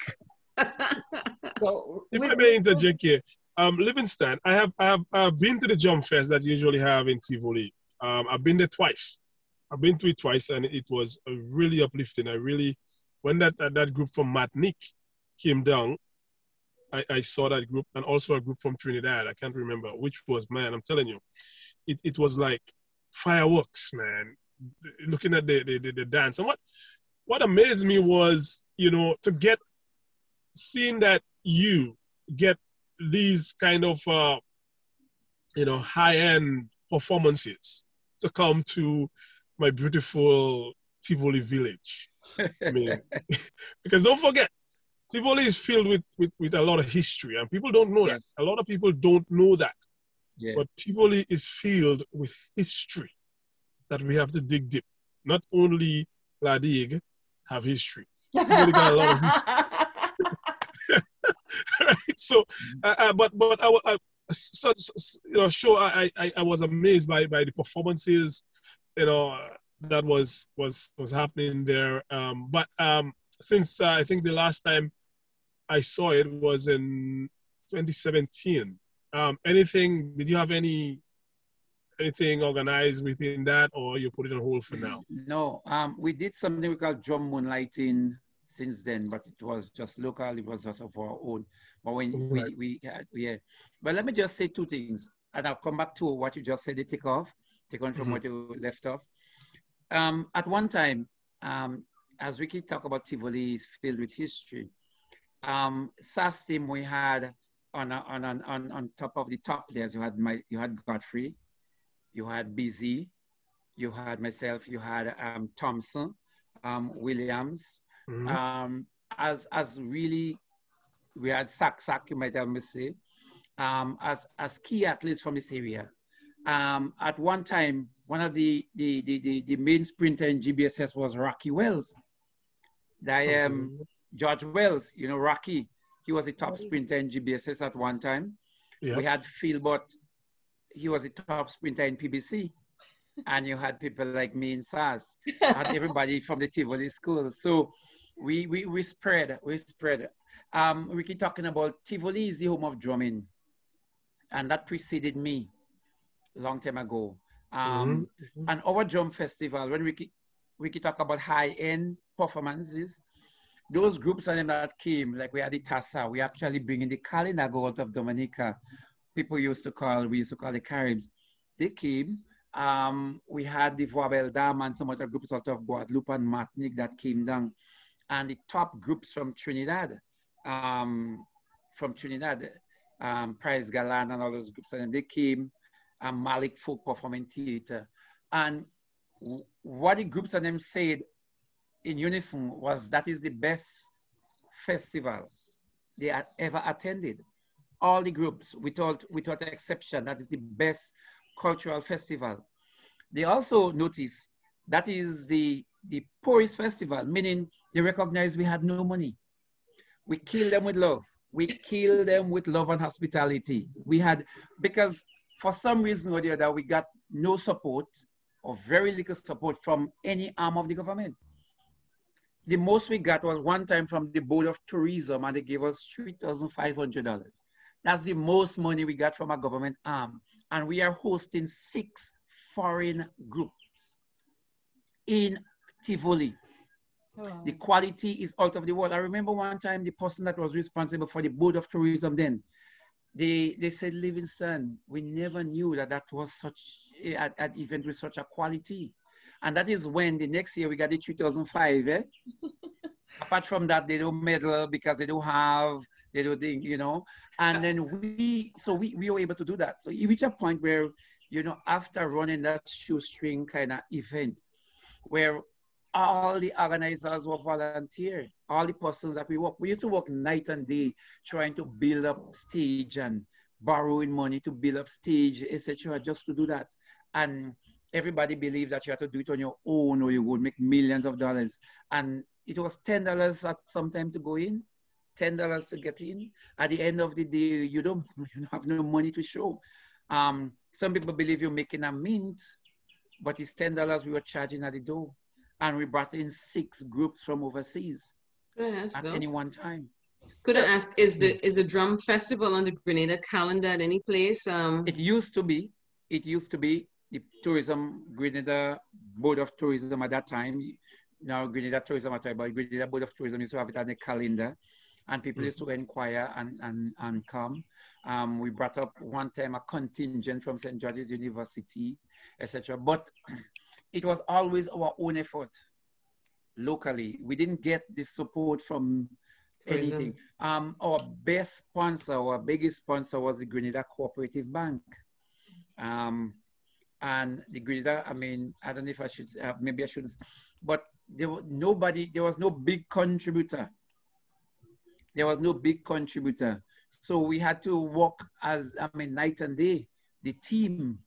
If with- I may interject here, um, Livingston, I have, I have I've been to the jump fest that you usually have in Tivoli. Um, I've been there twice. I've been to it twice, and it was uh, really uplifting. I really, when that that, that group from Martinique came down, I, I, saw that group and also a group from Trinidad. I can't remember which was, man, I'm telling you, it, it was like fireworks, man. Looking at the, the, the, the dance. And what, what amazed me was, you know, to get, seeing that you get these kind of, uh, you know, high end performances to come to my beautiful Tivoli village. I mean, because don't forget, Tivoli is filled with, with, with a lot of history, and people don't know yes. that. A lot of people don't know that. Yeah. But Tivoli is filled with history that we have to dig deep. Not only La Digue have history. Tivoli got a lot of history. right? So, uh, uh, but but I, I so, so, you know, sure, I, I I was amazed by by the performances, you know, that was was was happening there. Um, but um, since uh, I think the last time I saw it was in 2017. Um, anything? Did you have any anything organized within that, or you put it on hold for now? No. Um, we did something we call drum moonlighting since then, but it was just local. It was just of our own. But when right. we we, had, yeah. But let me just say two things, and I'll come back to what you just said. To take off, take on from mm-hmm. what you left off. Um, at one time, um, as Ricky talked about Tivoli is filled with history. Um, SAS team we had on, on, on, on, on top of the top players, you had my, you had Godfrey, you had BZ, you had myself, you had um, Thompson, um, Williams. Mm-hmm. Um, as as really, we had Sack Sack, you might have me say, um, as as key athletes from this area. Um, at one time, one of the the, the, the, the main sprinter in GBSS was Rocky Wells. The, um, George Wells, you know, Rocky, he was a top sprinter in GBSS at one time. Yep. We had Philbot, he was a top sprinter in PBC. and you had people like me in SAS, and everybody from the Tivoli school. So we, we, we spread, we spread. Um, we keep talking about Tivoli is the home of drumming. And that preceded me a long time ago. Um, mm-hmm. And our drum festival, when we keep, we keep talk about high-end performances, those groups and them that came, like we had the Tassa, we actually bringing the Kalinago out of Dominica. People used to call, we used to call the Caribs. They came. Um, we had the Voix Belle Dame and some other groups out of Guadeloupe and Martinique that came down. And the top groups from Trinidad, um, from Trinidad, um, Price Galan and all those groups, and they came, um, Malik Folk Performing Theater. And what the groups and them said in unison was that is the best festival they had ever attended. All the groups, without, without exception, that is the best cultural festival. They also noticed that is the, the poorest festival, meaning they recognize we had no money. We killed them with love. We killed them with love and hospitality. We had, because for some reason or the other, we got no support or very little support from any arm of the government the most we got was one time from the Board of Tourism and they gave us $3,500. That's the most money we got from a government arm. And we are hosting six foreign groups in Tivoli. Oh. The quality is out of the world. I remember one time the person that was responsible for the Board of Tourism then, they, they said, Livingston, we never knew that that was such eh, an event with such a quality. And that is when the next year we got the 2005. Eh? Apart from that, they don't medal because they don't have, they don't think, you know. And then we, so we, we were able to do that. So you reach a point where, you know, after running that shoestring kind of event, where all the organizers were volunteer, all the persons that we work, we used to work night and day trying to build up stage and borrowing money to build up stage, etc., just to do that. And everybody believed that you had to do it on your own or you would make millions of dollars. And it was $10 at some time to go in, $10 to get in. At the end of the day, you don't, you have no money to show. Um, some people believe you're making a mint, but it's $10 we were charging at the door. And we brought in six groups from overseas ask, at though? any one time. Could I ask, is the is the drum festival on the Grenada calendar at any place? Um, it used to be. It used to be the tourism, Grenada Board of Tourism at that time, now Grenada Tourism at but Grenada Board of Tourism used to have it on the calendar. and people used to inquire and, and, and come. Um, we brought up one time a contingent from St. George's University, etc. But it was always our own effort locally. We didn't get the support from anything. Um, our best sponsor, our biggest sponsor was the Grenada Cooperative Bank. Um, and the Grenada, I mean, I don't know if I should, uh, maybe I shouldn't, but there was nobody, there was no big contributor. There was no big contributor. So we had to work as, I mean, night and day, the team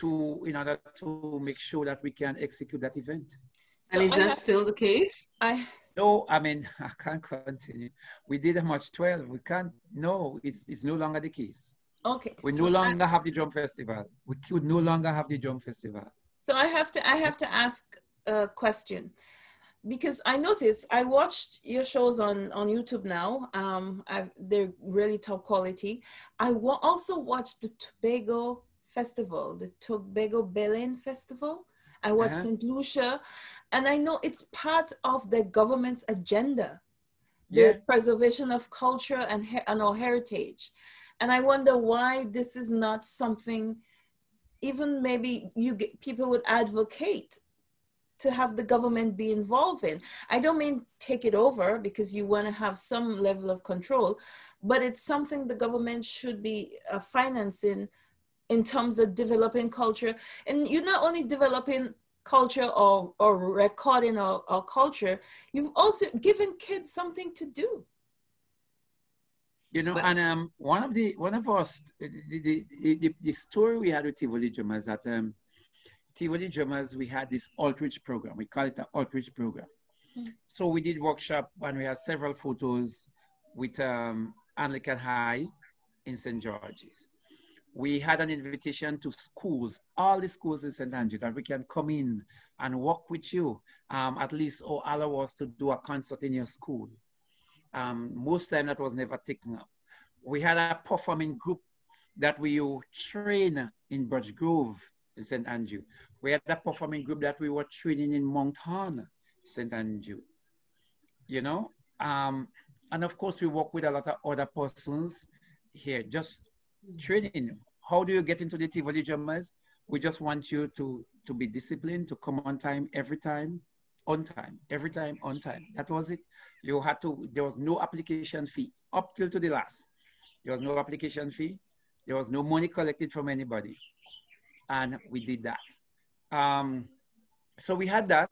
to, in order to make sure that we can execute that event. So and is that still the case? I no, I mean, I can't continue. We did a March 12. We can't, no, it's, it's no longer the case. Okay. We so no longer I, have the drum festival. We could no longer have the drum festival. So I have to, I have to ask a question because I noticed I watched your shows on, on YouTube now. Um, I've, they're really top quality. I wa- also watched the Tobago Festival, the Tobago Belen Festival. I watched uh-huh. St. Lucia, and I know it's part of the government's agenda, the yeah. preservation of culture and, and our heritage. And I wonder why this is not something, even maybe you get, people would advocate to have the government be involved in. I don't mean take it over because you want to have some level of control, but it's something the government should be uh, financing in terms of developing culture. And you're not only developing culture or, or recording our, culture, you've also given kids something to do. You know, but, and um, one of the one of us the, the, the, the story we had with Tivoli Drummers that um, Tivoli Drummers we had this outreach program. We call it the outreach program. Mm-hmm. So we did workshop and we had several photos with um, Anglican High in St. George's we had an invitation to schools, all the schools in St. Andrew, that we can come in and work with you, um, at least or allow us to do a concert in your school. Um, most time that was never taken up. We had a performing group that we train in Birch Grove in St. Andrew. We had a performing group that we were training in Mount Horne, St. Andrew. You know, um, and of course we work with a lot of other persons here, just training. How do you get into the Tivoli Drummers? We just want you to, to be disciplined, to come on time every time, on time, every time, on time. That was it. You had to, there was no application fee up till to the last. There was no application fee. There was no money collected from anybody. And we did that. Um, so we had that,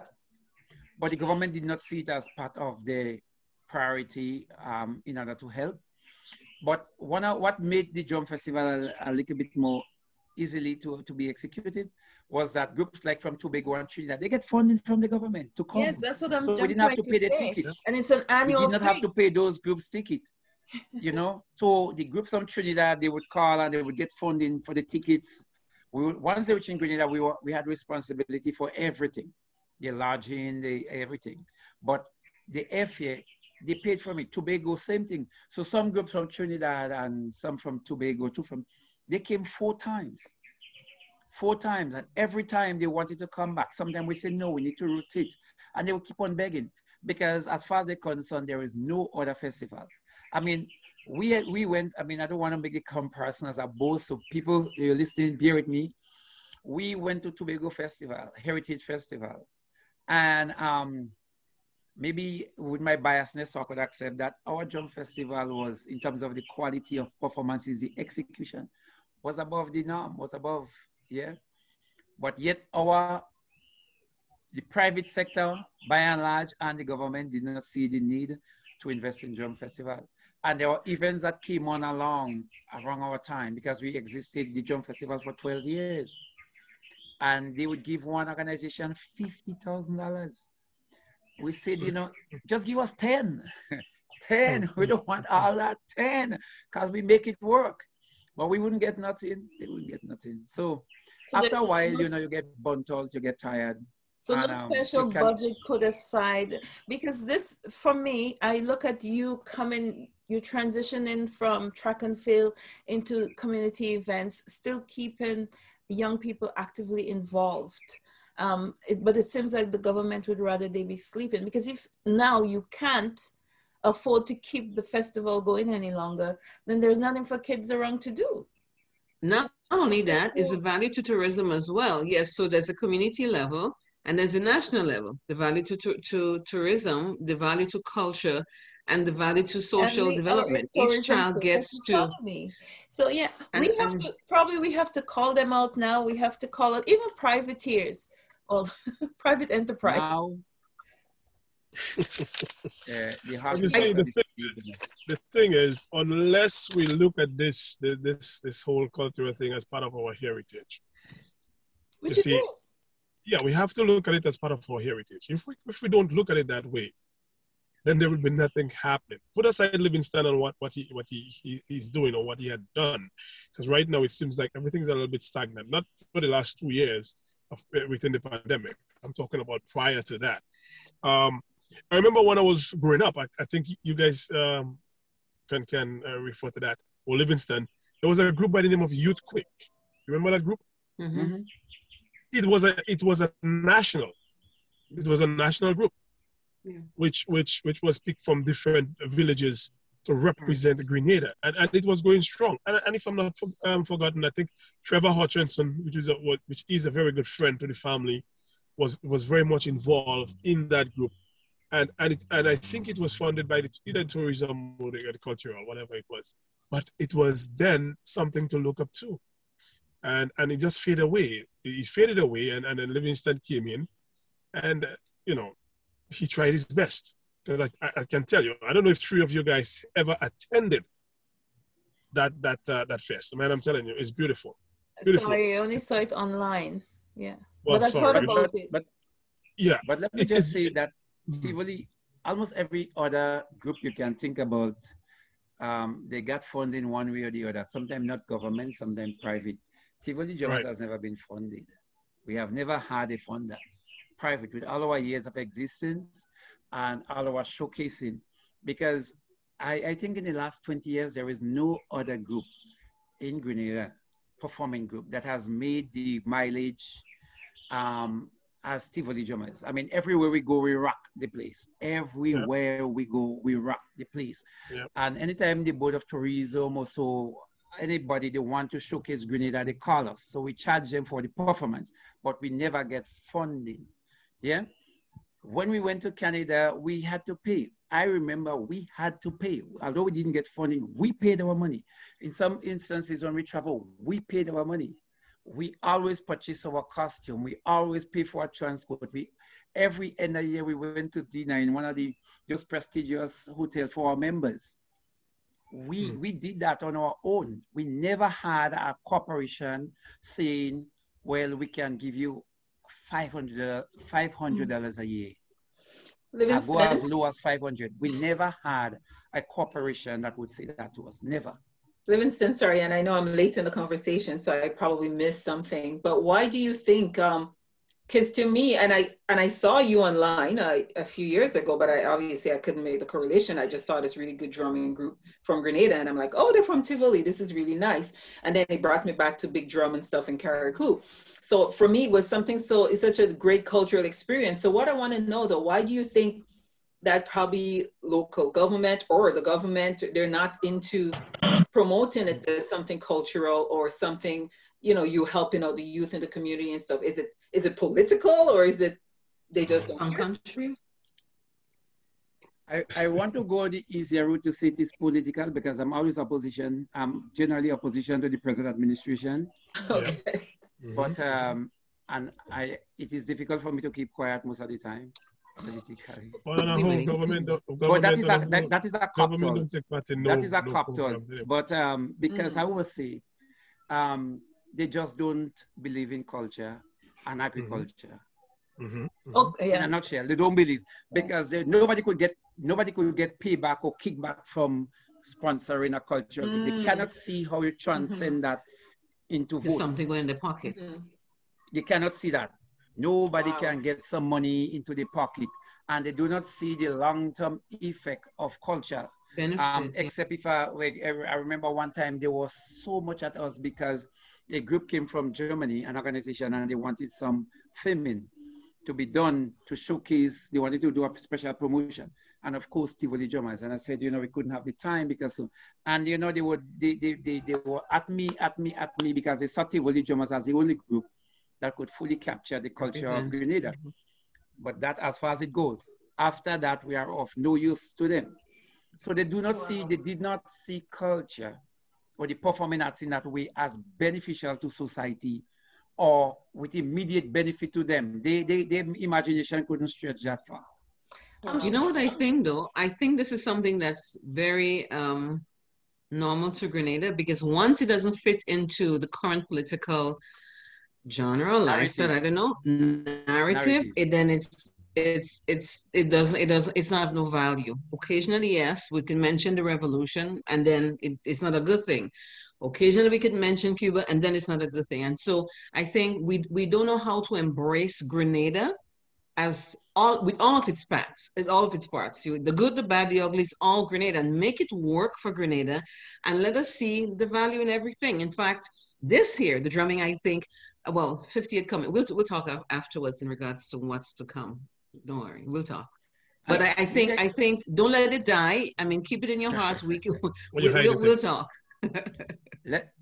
but the government did not see it as part of the priority um, in order to help. But one what made the drum festival a, a, little bit more easily to, to be executed was that groups like from Tobago and Trinidad, they get funding from the government to come. Yes, that's what I'm So we didn't have to pay the ticket. And it's an annual We did not have to pay those groups ticket. you know, so the groups from Trinidad, they would call and they would get funding for the tickets. We once they reached in Grenada, we, were, we had responsibility for everything, the lodging, the everything. But the FA they paid for me. Tobago, same thing. So some groups from Trinidad and some from Tobago, too from, they came four times. Four times. And every time they wanted to come back. Sometimes we said, no, we need to rotate. And they would keep on begging because as far as they're concerned, there is no other festival. I mean, we we went, I mean, I don't want to make a comparison as a both, so people you're listening, bear with me. We went to Tobago Festival, Heritage Festival. And um, maybe with my biasness, I could accept that our drum festival was, in terms of the quality of performances, the execution was above the norm, was above, yeah. But yet our, the private sector, by and large, and the government did not see the need to invest in drum festival. And there were events that came on along around our time because we existed the drum festival for 12 years. And they would give one organization $50,000 we said, you know, just give us 10. 10. We don't want all that 10 because we make it work. But we wouldn't get nothing. They wouldn't get nothing. So, so after a while, you know, you get burnt out, you get tired. So and, no um, special budget put aside because this, for me, I look at you coming, you transitioning from track and field into community events, still keeping young people actively involved. Um, it, but it seems like the government would rather they be sleeping because if now you can't afford to keep the festival going any longer, then there's nothing for kids around to do. Not only that, is a value to tourism as well. Yes, so there's a community level and there's a national level. The value to, to, to tourism, the value to culture, and the value to social uh, development. Each child gets to. Economy. So yeah, and, we have to probably we have to call them out now. We have to call it even privateers or private enterprise. Now, uh, you see, the thing, is, the thing is, unless we look at this, this, this whole cultural thing as part of our heritage, Which you see, is. yeah, we have to look at it as part of our heritage. If we, if we don't look at it that way, then there will be nothing happening. Put aside Livingstone and what, what, he, what he, he, he's doing or what he had done. Because right now it seems like everything's a little bit stagnant. Not for the last two years of, uh, within the pandemic. I'm talking about prior to that. Um, I remember when I was growing up, I, I think you guys um, can, can uh, refer to that, or Livingstone. There was a group by the name of Youth Quick. You remember that group? Mm-hmm. It was a it was a national, it was a national group yeah. which which which was picked from different villages to represent Grenada, and, and it was going strong. And, and if I'm not um, forgotten, I think Trevor Hutchinson, which is a which is a very good friend to the family, was was very much involved in that group, and and it, and I think it was funded by the either tourism or the agricultural, whatever it was. But it was then something to look up to, and and it just faded away. It faded away, and and then Livingstone came in, and you know he tried his best. Because I, I, I, can tell you, I don't know if three of you guys ever attended that that uh, that fest. Man, I'm telling you, it's beautiful. beautiful. Sorry, I only saw it online. Yeah, well, but I've sorry. heard about it. But yeah, but let me it's, just it's, say that Tivoli, almost every other group you can think about, um, they got funding one way or the other. Sometimes not government, sometimes private. Tivoli Jones right. has never been funded. We have never had a funder private with all our years of existence and all our showcasing because I, I think in the last 20 years, there is no other group in Grenada, performing group, that has made the mileage um, as Tivoli drummers. I mean, everywhere we go, we rock the place. Everywhere yeah. we go, we rock the place. Yeah. And anytime the Board of Tourism or so, anybody they want to showcase Grenada, they call us. So we charge them for the performance, but we never get funding. Yeah. When we went to Canada, we had to pay. I remember we had to pay. Although we didn't get funding, we paid our money. In some instances, when we travel, we paid our money. We always purchase our costume. We always pay for our transport. We every end of the year we went to dinner in one of the most prestigious hotels for our members. We hmm. we did that on our own. We never had a corporation saying, "Well, we can give you 500 $500 a year. Livingston. I go as low as 500. We never had a corporation that would say that to us. Never. Livingstone, sorry, and I know I'm late in the conversation, so I probably missed something. But why do you think um, because to me and i and i saw you online uh, a few years ago but i obviously i couldn't make the correlation. I just saw this really good drumming group from grenada and i'm like oh they're from tivoli. This is really nice. And then it brought me back to big drum and stuff in carriacou so for me it was something so it's such a great cultural experience. So what i want to know though why do you think that probably local government or the government they're not into promoting it as something cultural or something you know you helping out the youth in the community and stuff is it is it political or is it they just don't country? I, I want to go the easier route to say it is political because I'm always opposition. I'm generally opposition to the present administration. Okay. Mm-hmm. But um, and I it is difficult for me to keep quiet most of the time. Politically. Well, no, government, but that is a that, that is a cop That is a cop But um, because mm. I will say, um, they just don't believe in culture and agriculture. Mm-hmm. Mm-hmm. Okay, yeah. In a nutshell, they don't believe because they, nobody could get nobody could get payback or kickback from sponsoring a culture. Mm. They cannot see how you transcend mm-hmm. that into votes. something going in the pockets. Mm-hmm. They cannot see that. Nobody wow. can get some money into the pocket, and they do not see the long-term effect of culture. um, except if I, I remember one time there was so much at us because a group came from Germany, an organization, and they wanted some filming to be done to showcase, they wanted to do a special promotion. and of course Tivoli drummers. And I said, you know, we couldn't have the time because, and you know, they would they they, they, they were at me, at me, at me because they saw Tivoli drummers as the only group that could fully capture the culture of Grenada. Mm-hmm. But that as far as it goes. After that, we are of no use to them. So they do not wow. see, they did not see culture or the performing arts in that way as beneficial to society or with immediate benefit to them. They, they, their imagination couldn't stretch that far. You know what I think though? I think this is something that's very um, normal to Grenada because once it doesn't fit into the current political genre, lifestyle, I don't know, narrative, narrative. It, then it's it's it's it doesn't it doesn't it's not of no value. Occasionally, yes, we can mention the revolution, and then it, it's not a good thing. Occasionally, we could mention Cuba, and then it's not a good thing. And so, I think we we don't know how to embrace Grenada as all with all of its parts, as all of its parts, you, the good, the bad, the ugly, is all Grenada, and make it work for Grenada, and let us see the value in everything. In fact, this here, the drumming, I think, well, 50th coming. We'll we'll talk afterwards in regards to what's to come. Don't worry, we'll talk. But I, I think I think don't let it die. I mean, keep it in your heart. We can, we'll, we'll, we'll talk. let,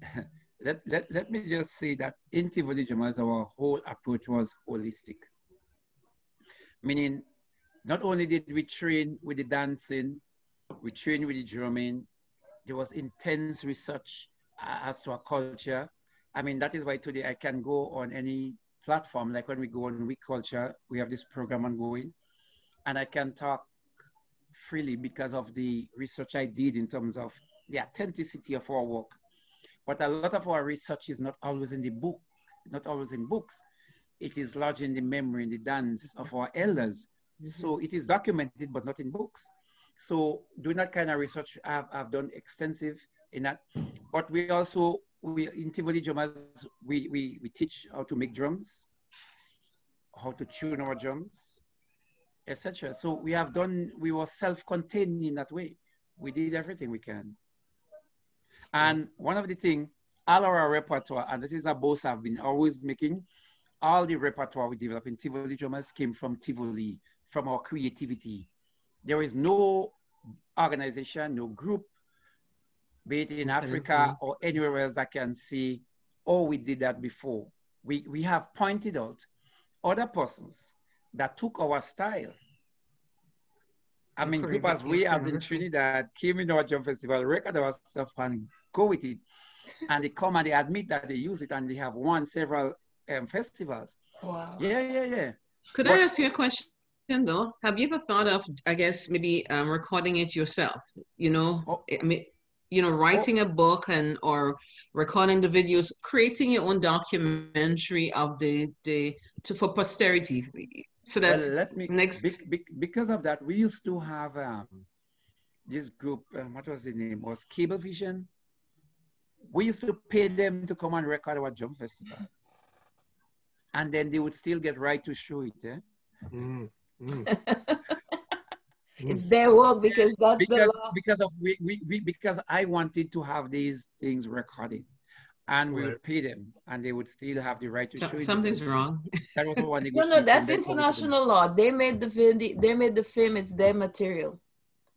let, let, let me just say that in Tivoli Jamas, our whole approach was holistic. Meaning, not only did we train with the dancing, we trained with the drumming, there was intense research as to our culture. I mean, that is why today I can go on any platform, like when we go on We Culture, we have this program ongoing, and I can talk freely because of the research I did in terms of the authenticity of our work. But a lot of our research is not always in the book, not always in books. It is lodged in the memory, in the dance of our elders. Mm-hmm. So it is documented, but not in books. So doing that kind of research, I've, I've done extensive in that. But we also, we in Tivoli Drummers, we, we, we teach how to make drums, how to tune our drums, etc. So we have done, we were self-contained in that way. We did everything we can. And one of the things, all our repertoire, and this is a boast I've been always making, all the repertoire we develop in Tivoli drummers came from Tivoli, from our creativity. There is no organization, no group, be it in Africa or anywhere else I can see, oh, we did that before. We, we have pointed out other persons that took our style. I mean, group as we have in Trinidad came in our drum festival, record our stuff and go with it. and they come and they admit that they use it and they have won several um, festivals. Wow. Yeah, yeah, yeah. Could but, I ask you a question though? Have you ever thought of, I guess, maybe um, recording it yourself? You know, oh, I mean, you know, writing a book and or recording the videos, creating your own documentary of the the to for posterity, so that well, let me next be, be, because of that, we used to have um, this group. Um, what was the name? Was Cablevision. We used to pay them to come and record our drum festival and then they would still get right to show it. Eh? Mm, mm. it's their work because that's because, the law. because of we, we, we, because I wanted to have these things recorded. And we would pay them, and they would still have the right to so, show Something's wrong. That was one no, no, that's international law. They made the film. They made the film. It's their material.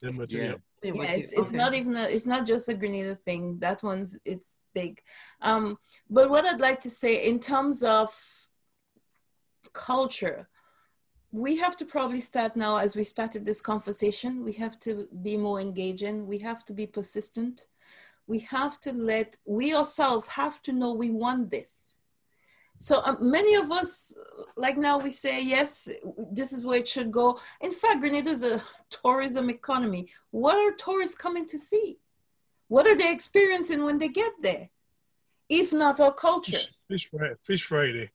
Their material. Yeah, yeah it's, it's okay. not even a, it's not just a Grenada thing. That one's it's big. Um, but what I'd like to say in terms of culture we have to probably start now as we started this conversation we have to be more engaging. We have to be persistent. We have to let we ourselves have to know we want this. So um, many of us like now we say yes this is where it should go. In fact grenada is a tourism economy. What are tourists coming to see? What are they experiencing when they get there? If not our culture. Fish, fish, fish friday.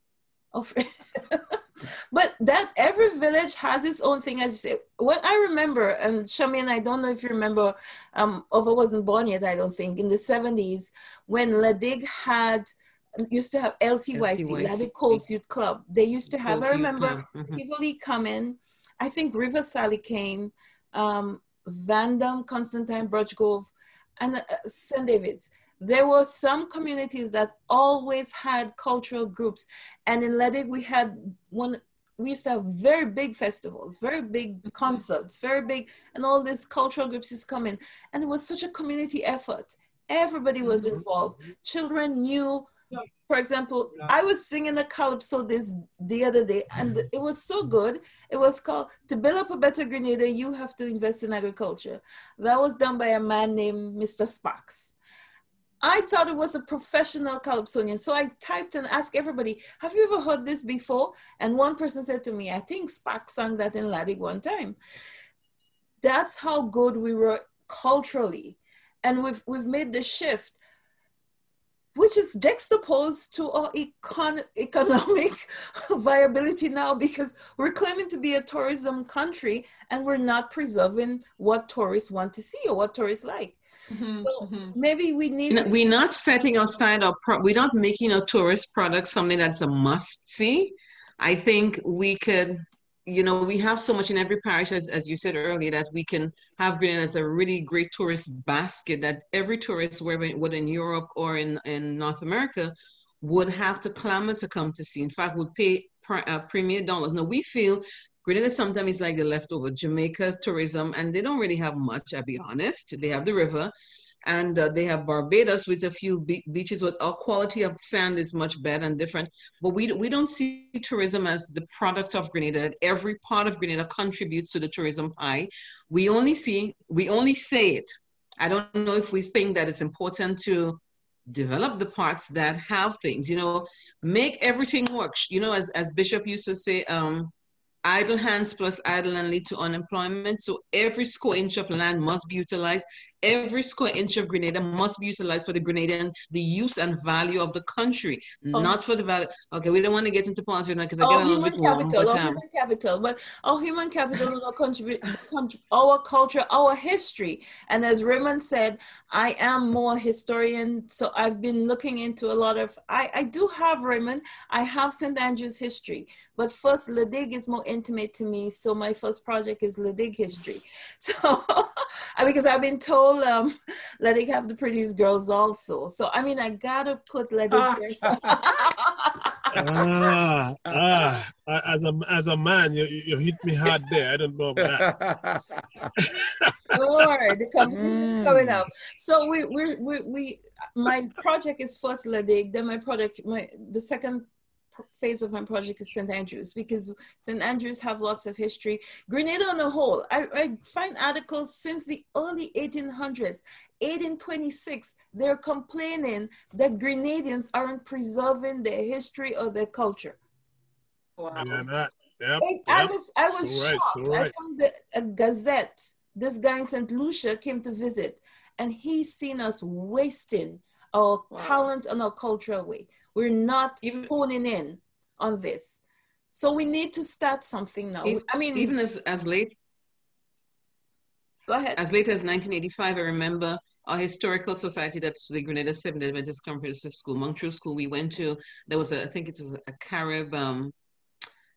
Oh, but that's every village has its own thing as you say. What i remember and shamin i don't know if you remember um Ova wasn't born yet i don't think in the 70s when La Digue had used to have lcyc La Digue colts youth club. They used to have i remember mm-hmm. tivoli coming i think River Sallee came um vandam constantine birchgrove and uh, st david's there were some communities that always had cultural groups and in La Digue we had one we used to have very big festivals, very big Mm-hmm. concerts, very big, and all these cultural groups just come in. And it was such a community effort. Everybody was Mm-hmm. involved. Children knew, for example, I was singing a calypso this the other day, and it was so good. It was called To Build Up a Better Grenada, You Have to Invest in Agriculture. That was done by a man named Mr. Sparks. I thought it was a professional calypsonian. So I typed and asked everybody, have you ever heard this before? And one person said to me, I think Sparks sang that in La Digue one time. That's how good we were culturally. And we've, we've made the shift, which is juxtaposed to our econ- economic viability now because we're claiming to be a tourism country and we're not preserving what tourists want to see or what tourists like. Mhm, So mhm. maybe we need You know, to we're not setting aside our pro- we're not making a tourist product something that's a must see. I think we could, you know, we have so much in every parish, as, as you said earlier, that we can have Grenada as a really great tourist basket that every tourist, whether, whether in Europe or in, in North America, would have to clamor to come to see. In fact, would pay pre- uh, premier dollars. Now, we feel Grenada sometimes is like the leftover Jamaica tourism, and they don't really have much, I'll be honest. They have the river, and uh, they have Barbados with a few be- beaches, but our quality of sand is much better and different. But we, we don't see tourism as the product of Grenada. Every part of Grenada contributes to the tourism pie. We only see, we only say it. I don't know if we think that it's important to develop the parts that have things, you know, make everything work. You know, as, as Bishop used to say, um, idle hands plus idle land lead to unemployment. So every square inch of land must be utilized. Every square inch of Grenada must be utilized for the Grenadian, the use and value of the country, Oh. not for the value. Okay, we don't want to get into politics now because I our get a little bit warm, capital, but our um, human capital, but our human capital will contribute our culture, our history. And as Raymond said, I am more historian, so I've been looking into a lot of. I I do have Raymond. I have St Andrew's history, but first La Digue is more intimate to me. So my first project is La Digue history. So because I've been told um, La Digue have the prettiest girls also. So I mean, I gotta put La Digue there. ah, ah, as a as a man, you you hit me hard there. I don't know about that. Lord, the competition is coming Mm. up. So we we we, we my project is first La Digue, then my project my the second pr- phase of my project is St. Andrews because St. Andrews have lots of history. Grenada on a whole, I, I find articles since the early 1800s, 1826, they're complaining that Grenadians aren't preserving their history or their culture. Wow. Yeah, that. Yep, I, I was I was So right, shocked. so I found the, a gazette. This guy in St. Lucia came to visit, and he's seen us wasting our Wow. talent and our cultural way. We're not Even- honing in on this, so we need to start something now. Even- I mean, even as, as late go ahead. as late as 1985, I remember our historical society, that's the Grenada Seventh Adventist Comprehensive School, Montreal School. We went to, there was a, I think it was a Carib, um,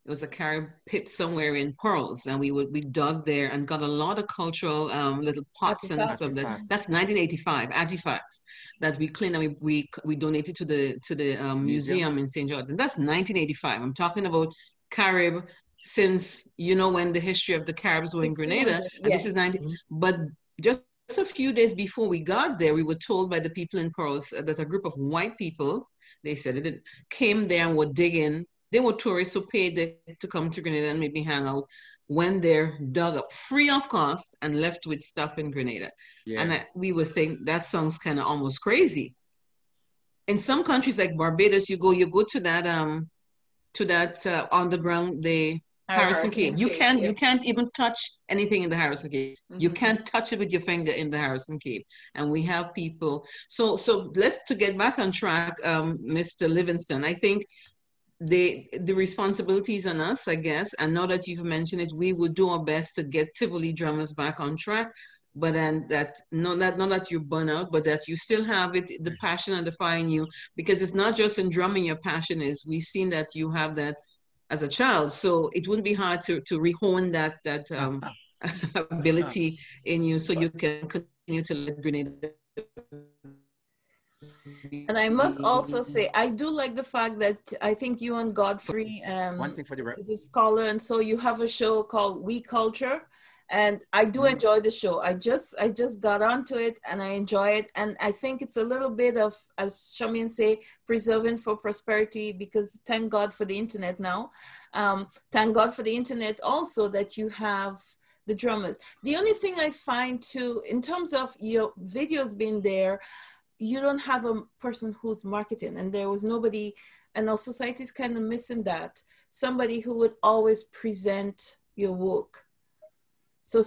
it was a Carib pit somewhere in Pearls, and we would we dug there and got a lot of cultural um, little pots and Artifacts. stuff. That that's 1985 artifacts that we cleaned and we we, we donated to the to the um, Museum. museum in St. George, and that's 1985. I'm talking about Carib since you know when the history of the Caribs were in Grenada, 1600, and this yeah. is 90. But just a few days before we got there, we were told by the people in Pearls uh, that a group of white people, they said it, came there and were digging. They were tourists who paid the- to come to Grenada and maybe hang out. When they're dug up free of cost and left with stuff in Grenada. Yeah. And I, we were saying that sounds kind of almost crazy. In some countries like Barbados, you go, you go to that um, to that uh, underground, the Harrison Cave. You can't yeah. you can't even touch anything in the Harrison Cave. You Mhm. can't touch it with your finger in the Harrison Cave. And we have people. So so let's to get back on track, um, Mr. Livingston. I think the the responsibility is on us, I guess. And now that you've mentioned it, we will do our best to get Tivoli drummers back on track. But then that not that not that you burn out, but that you still have it, the passion and the fire in you, because it's not just in drumming your passion is. We've seen that you have that as a child, so it wouldn't be hard to to rehone that that um, ability in you, so you can continue to let Grenada And I must also say, I do like the fact that I think you and Godfrey um, One thing for the is a scholar, and so you have a show called We Culture, and I do enjoy the show. I just I just got onto it, and I enjoy it, and I think it's a little bit of, as Shamin say, preserving for prosperity, because thank God for the internet now. Um, thank God for the internet also that you have the drummers. The only thing I find too, in terms of your videos being there, you don't have a person who's marketing, and there was nobody, and our society is kind of missing that. Somebody who would always present your work. So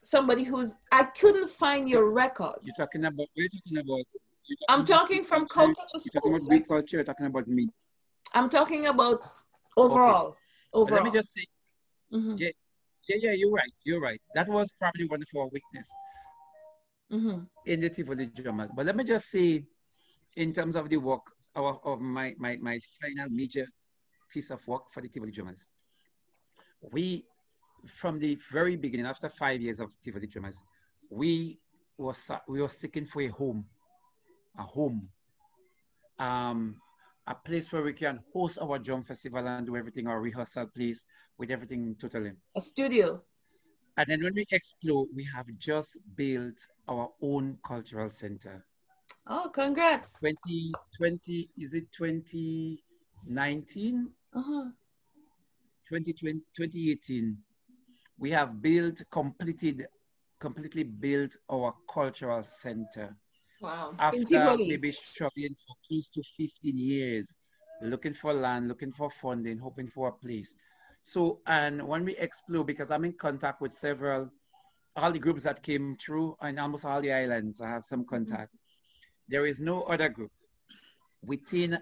somebody who's I couldn't find your records. You're talking about, you're talking about. you're I'm talking from culture to You're talking about culture, you're talking about me. I'm talking about overall. But Overall. let me just say, Mhm, yeah, yeah, yeah, you're right, you're right. That was probably one of our weakness mhm. in the Tivoli drummers. But let me just say, in terms of the work, our, of my, my, my final major piece of work for the Tivoli drummers, we, from the very beginning, after five years of Tivoli drummers, we were, we were seeking for a home, a home, um, a place where we can host our drum festival and do everything, our rehearsal place with everything totally. A studio. And then when we explore, we have just built our own cultural center. Oh, congrats. 2020, is it 2019? Uh-huh. 2020, 2018, we have built, completed, completely built our cultural center. Wow. After maybe struggling for close to 15 years, looking for land, looking for funding, hoping for a place. So, and when we explore, because I'm in contact with several, all the groups that came through and almost all the islands, I have some contact. There is no other group within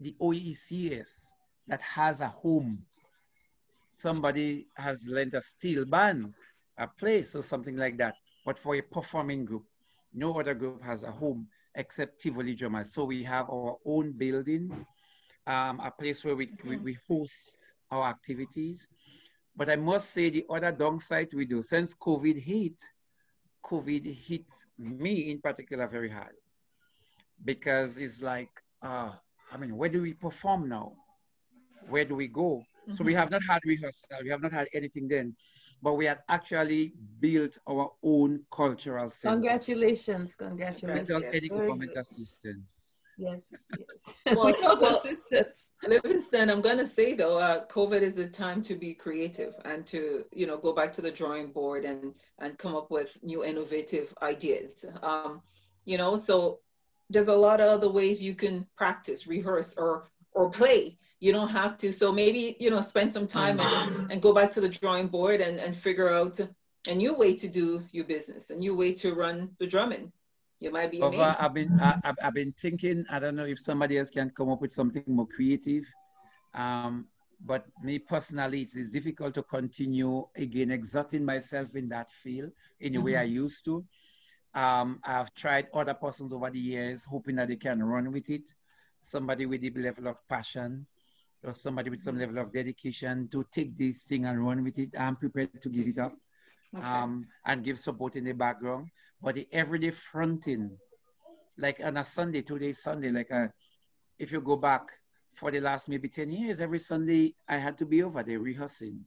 the OECS that has a home. Somebody has lent a steel band, a place or something like that. But for a performing group, no other group has a home except Tivoli Drummers. So we have our own building, um, a place where we, we, we host our activities. But I must say the other downside we do, since COVID hit, COVID hit me in particular very hard because it's like, uh, I mean, where do we perform now? Where do we go? So we have not had rehearsal, we have not had anything then, but we had actually built our own cultural center Congratulations. Congratulations. without any Very government good. assistance. Yes, yes. Well- Without well- assistance. Livingston, I'm going to say though, uh, COVID is the time to be creative and to, you know, go back to the drawing board and, and come up with new innovative ideas. Um, you know, so there's a lot of other ways you can practice, rehearse, or, or play. You don't have to. So maybe, you know, spend some time and, and go back to the drawing board and, and figure out a new way to do your business, a new way to run the drumming. You might be However, name. I've been I, I've- I've been thinking. I don't know if somebody else can come up with something more creative. Um, but me personally, it's, it's difficult to continue again exerting myself in that field in the way I used to. Um, I've tried other persons over the years, hoping that they can run with it. Somebody with a level of passion, or somebody with some level of dedication to take this thing and run with it. I'm prepared to give it up Okay. um, and give support in the background. But the everyday fronting, like on a Sunday, two days Sunday, like a, if you go back for the last maybe 10 years, every Sunday I had to be over there rehearsing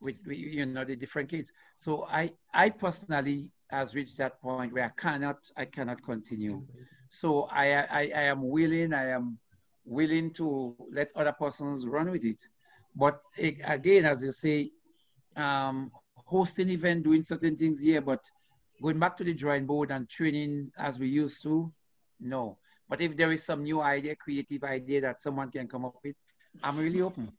with, with you know, the different kids. So I, I personally has reached that point where I cannot, I cannot continue. So I, I, I am willing, I am willing to let other persons run with it. But again, as you say, um, hosting event, doing certain things here, but going back to the drawing board and training as we used to, no. But if there is some new idea, creative idea that someone can come up with, I'm really open.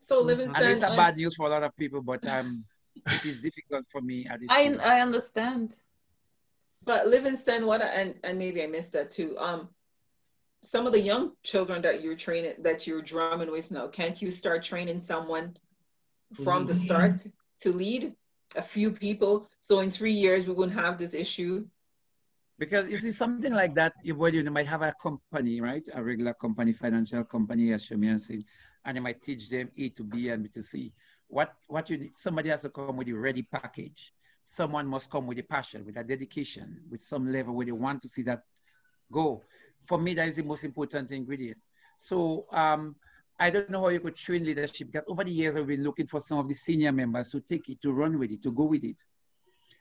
So Livingston, And it's Livingston, a on- bad news for a lot of people, but um, it is difficult for me at this I, point. I understand. But Livingston, what I- and and maybe I missed that too. Um, some of the young children that you're training, that you're drumming with now, can't you start training someone from the start to lead a few people? So in three years we wouldn't have this issue. Because you see something like that, you, well, you might have a company, right? A regular company, financial company, as Shamian said, and you might teach them A to B and B to C. What what you need, somebody has to come with a ready package. Someone must come with a passion, with a dedication, with some level where they want to see that go. For me, that is the most important ingredient. So um, I don't know how you could train leadership because over the years I've been looking for some of the senior members to take it, to run with it, to go with it.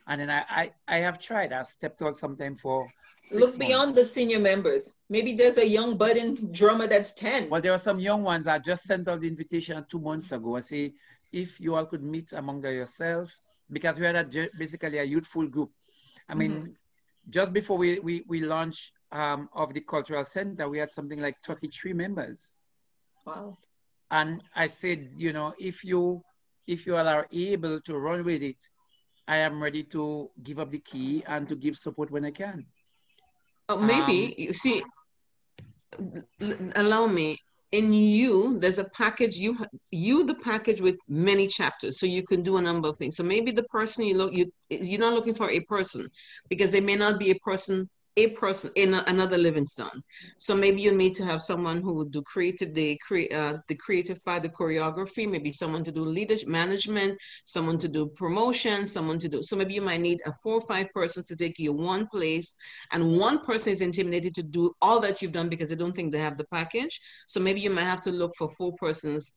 And then I, I, I have tried. I stepped out sometime for. Look beyond the senior members. Maybe there's a young budding drummer that's 10. Well, there are some young ones. I just sent out the invitation two months ago. I say, if you all could meet among yourselves, because we had a, basically a youthful group. I mean, mm-hmm. just before we, we, we launched um, of the cultural center, we had something like 33 members. Wow. And I said, you know, if you if you all are able to run with it, I am ready to give up the key and to give support when I can. Oh, maybe um, you see. Allow me. In you, there's a package. You you the package with many chapters, so you can do a number of things. So maybe the person you look you you're not looking for a person because they may not be a person a person in a, another Livingston. So maybe you need to have someone who would do creative, the, uh, the creative part, the choreography, maybe someone to do leadership management, someone to do promotion, someone to do, so maybe you might need a four or five persons to take you one place and one person is intimidated to do all that you've done because they don't think they have the package. So maybe you might have to look for four persons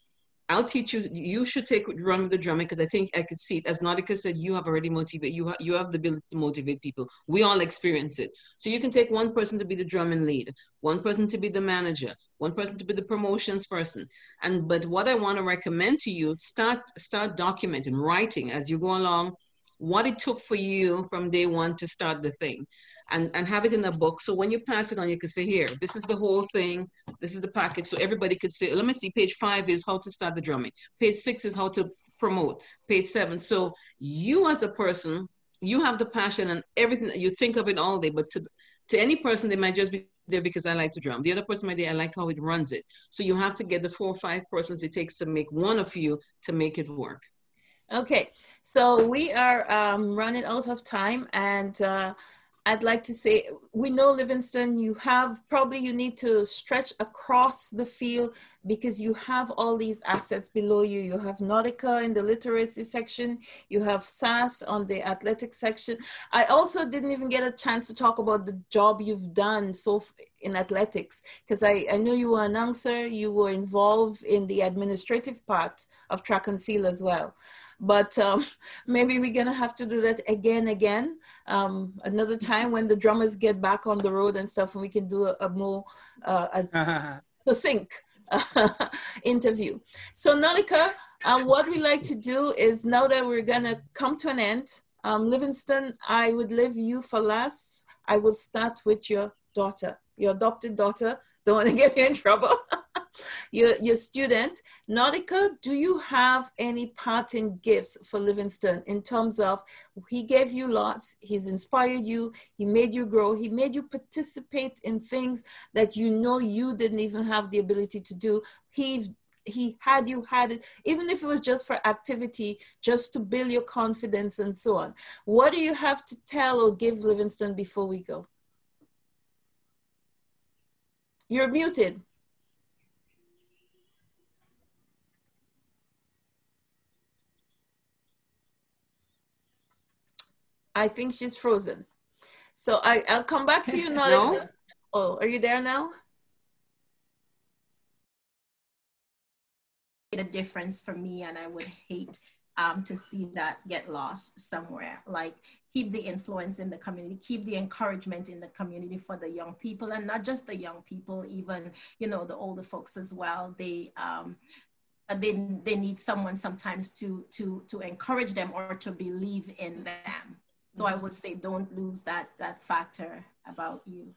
I'll teach you. You should take run with the drumming because I think I could see it. As Nautica said, you have already motivated. You have you have the ability to motivate people. We all experience it. So you can take one person to be the drumming lead, one person to be the manager, one person to be the promotions person. And but what I want to recommend to you, start start documenting, writing as you go along, what it took for you from day one to start the thing and, and have it in a book. So when you pass it on, you can say, here, this is the whole thing. This is the package. So everybody could say, let me see, page five is how to start the drumming. Page six is how to promote. Page seven. So you as a person, you have the passion and everything, you think of it all day, but to, to any person, they might just be there because I like to drum. The other person might be, I like how it runs it. So you have to get the four or five persons it takes to make one of you to make it work. Okay, so we are um, running out of time and uh, I'd like to say, we know Livingston, you have probably you need to stretch across the field because you have all these assets below you. You have Nautica in the literacy section, you have SAS on the athletic section. I also didn't even get a chance to talk about the job you've done so in athletics because I, I know you were an announcer, you were involved in the administrative part of track and field as well but um, maybe we're gonna have to do that again again um, another time when the drummers get back on the road and stuff and we can do a, a more uh, a succinct interview. So Nautica um, what we like to do is now that we're gonna come to an end um, Livingston I would leave you for last. I will start with your daughter your adopted daughter. Don't want to get you in trouble your, your student. Nautica, do you have any parting gifts for Livingston in terms of he gave you lots, he's inspired you, he made you grow, he made you participate in things that you know you didn't even have the ability to do. He he had you had it even if it was just for activity just to build your confidence and so on what do you have to tell or give livingston before we go you're muted I think she's frozen. So I, I'll come back to you. Not no? oh, are you there now? A difference for me, and I would hate um, to see that get lost somewhere. Like keep the influence in the community, keep the encouragement in the community for the young people, and not just the young people, even you know the older folks as well. They um, they they need someone sometimes to to to encourage them or to believe in them so I would say don't lose that that factor about you.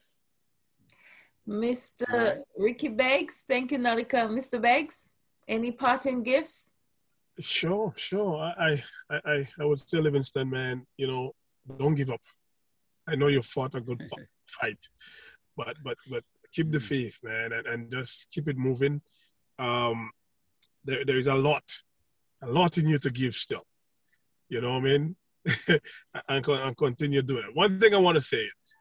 Mr. Ricky Beggs, thank you, Nautica. Mr. Beggs, any parting gifts? Sure, sure. I, I, I, I would say Livingston, man, you know, don't give up. I know you fought a good fight, but but but keep the faith, man, and, and just keep it moving. Um, there there is a lot, a lot in you to give still. You know what I mean? and, and continue doing it. One thing I want to say is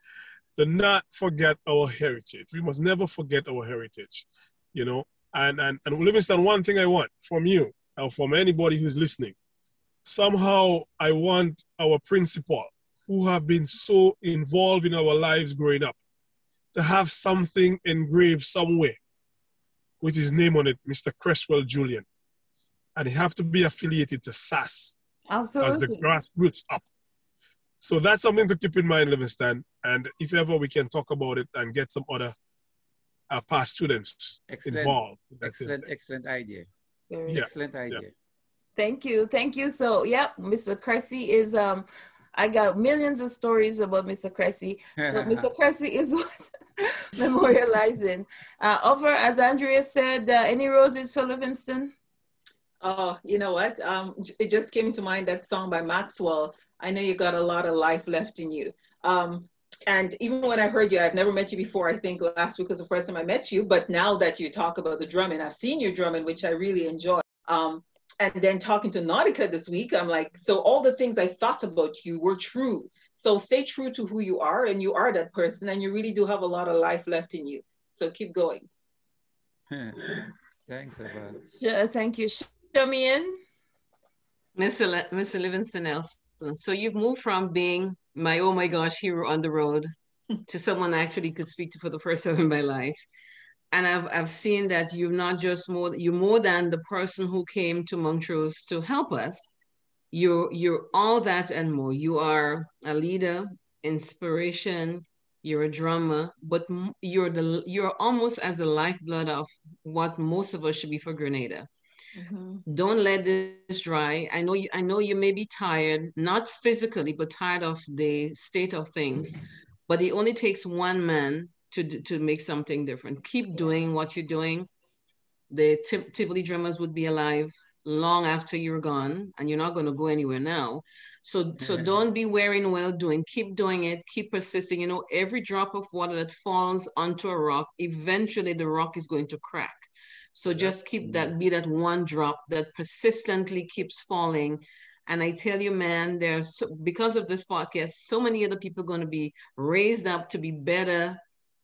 to not forget our heritage. We must never forget our heritage, you know. And and and Livingston, one thing I want from you or from anybody who's listening, somehow I want our principal who have been so involved in our lives growing up to have something engraved somewhere with his name on it, Mr. Cresswell Julian. And he have to be affiliated to SAS Absolutely. as the grassroots up. So that's something to keep in mind, Livingston. And if ever we can talk about it and get some other uh, past students Excellent. involved. That's Excellent, it. excellent idea. Very Yeah. Excellent idea. Thank you. Thank you. So, yeah, Mr. Cressy is, um, I got millions of stories about Mr. Cressy. So, Mr. Cressy is what memorializing. Uh, over, as Andrea said, uh, any roses for Livingston? Oh, you know what? Um, it just came to mind that song by Maxwell. I know you got a lot of life left in you. Um, and even when I heard you, I've never met you before. I think last week was the first time I met you. But now that you talk about the drumming, I've seen your drumming, which I really enjoy. Um, and then talking to Nautica this week, I'm like, so all the things I thought about you were true. So stay true to who you are, and you are that person, and you really do have a lot of life left in you. So keep going. Thanks, Abba. Yeah, Thank you. Mr. Le- Mr. Livingston Nelson. So you've moved from being my oh my gosh hero on the road to someone I actually could speak to for the first time in my life. And I've I've seen that you're not just more you're more than the person who came to Montrose to help us. You're you're all that and more. You are a leader, inspiration. You're a drummer, but you're the you're almost as the lifeblood of what most of us should be for Grenada don't let this dry. I know you i know you may be tired not physically but tired of the state of things but it only takes one man to to make something different. Keep doing what you're doing. The Tiv- tivoli drummers would be alive long after you're gone and you're not going to go anywhere now. So so Mhm. don't be wearing well doing. Keep doing it. Keep persisting. You know every drop of water that falls onto a rock eventually the rock is going to crack so just keep that, be that one drop that persistently keeps falling. And I tell you, man, there's so, because of this podcast, so many other people going to be raised up to be better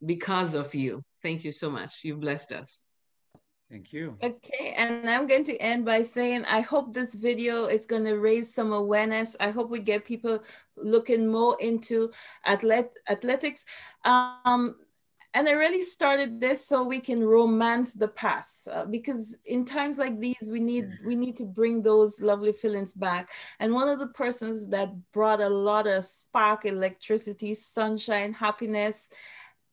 because of you. Thank you so much. You've blessed us. Thank you. Okay, and I'm going to end by saying I hope this video is going to raise some awareness. I hope we get people looking more into athlet athletics. Um, and I really started this so we can romance the past uh, because in times like these we need we need to bring those lovely feelings back. And one of the persons that brought a lot of spark, electricity, sunshine, happiness,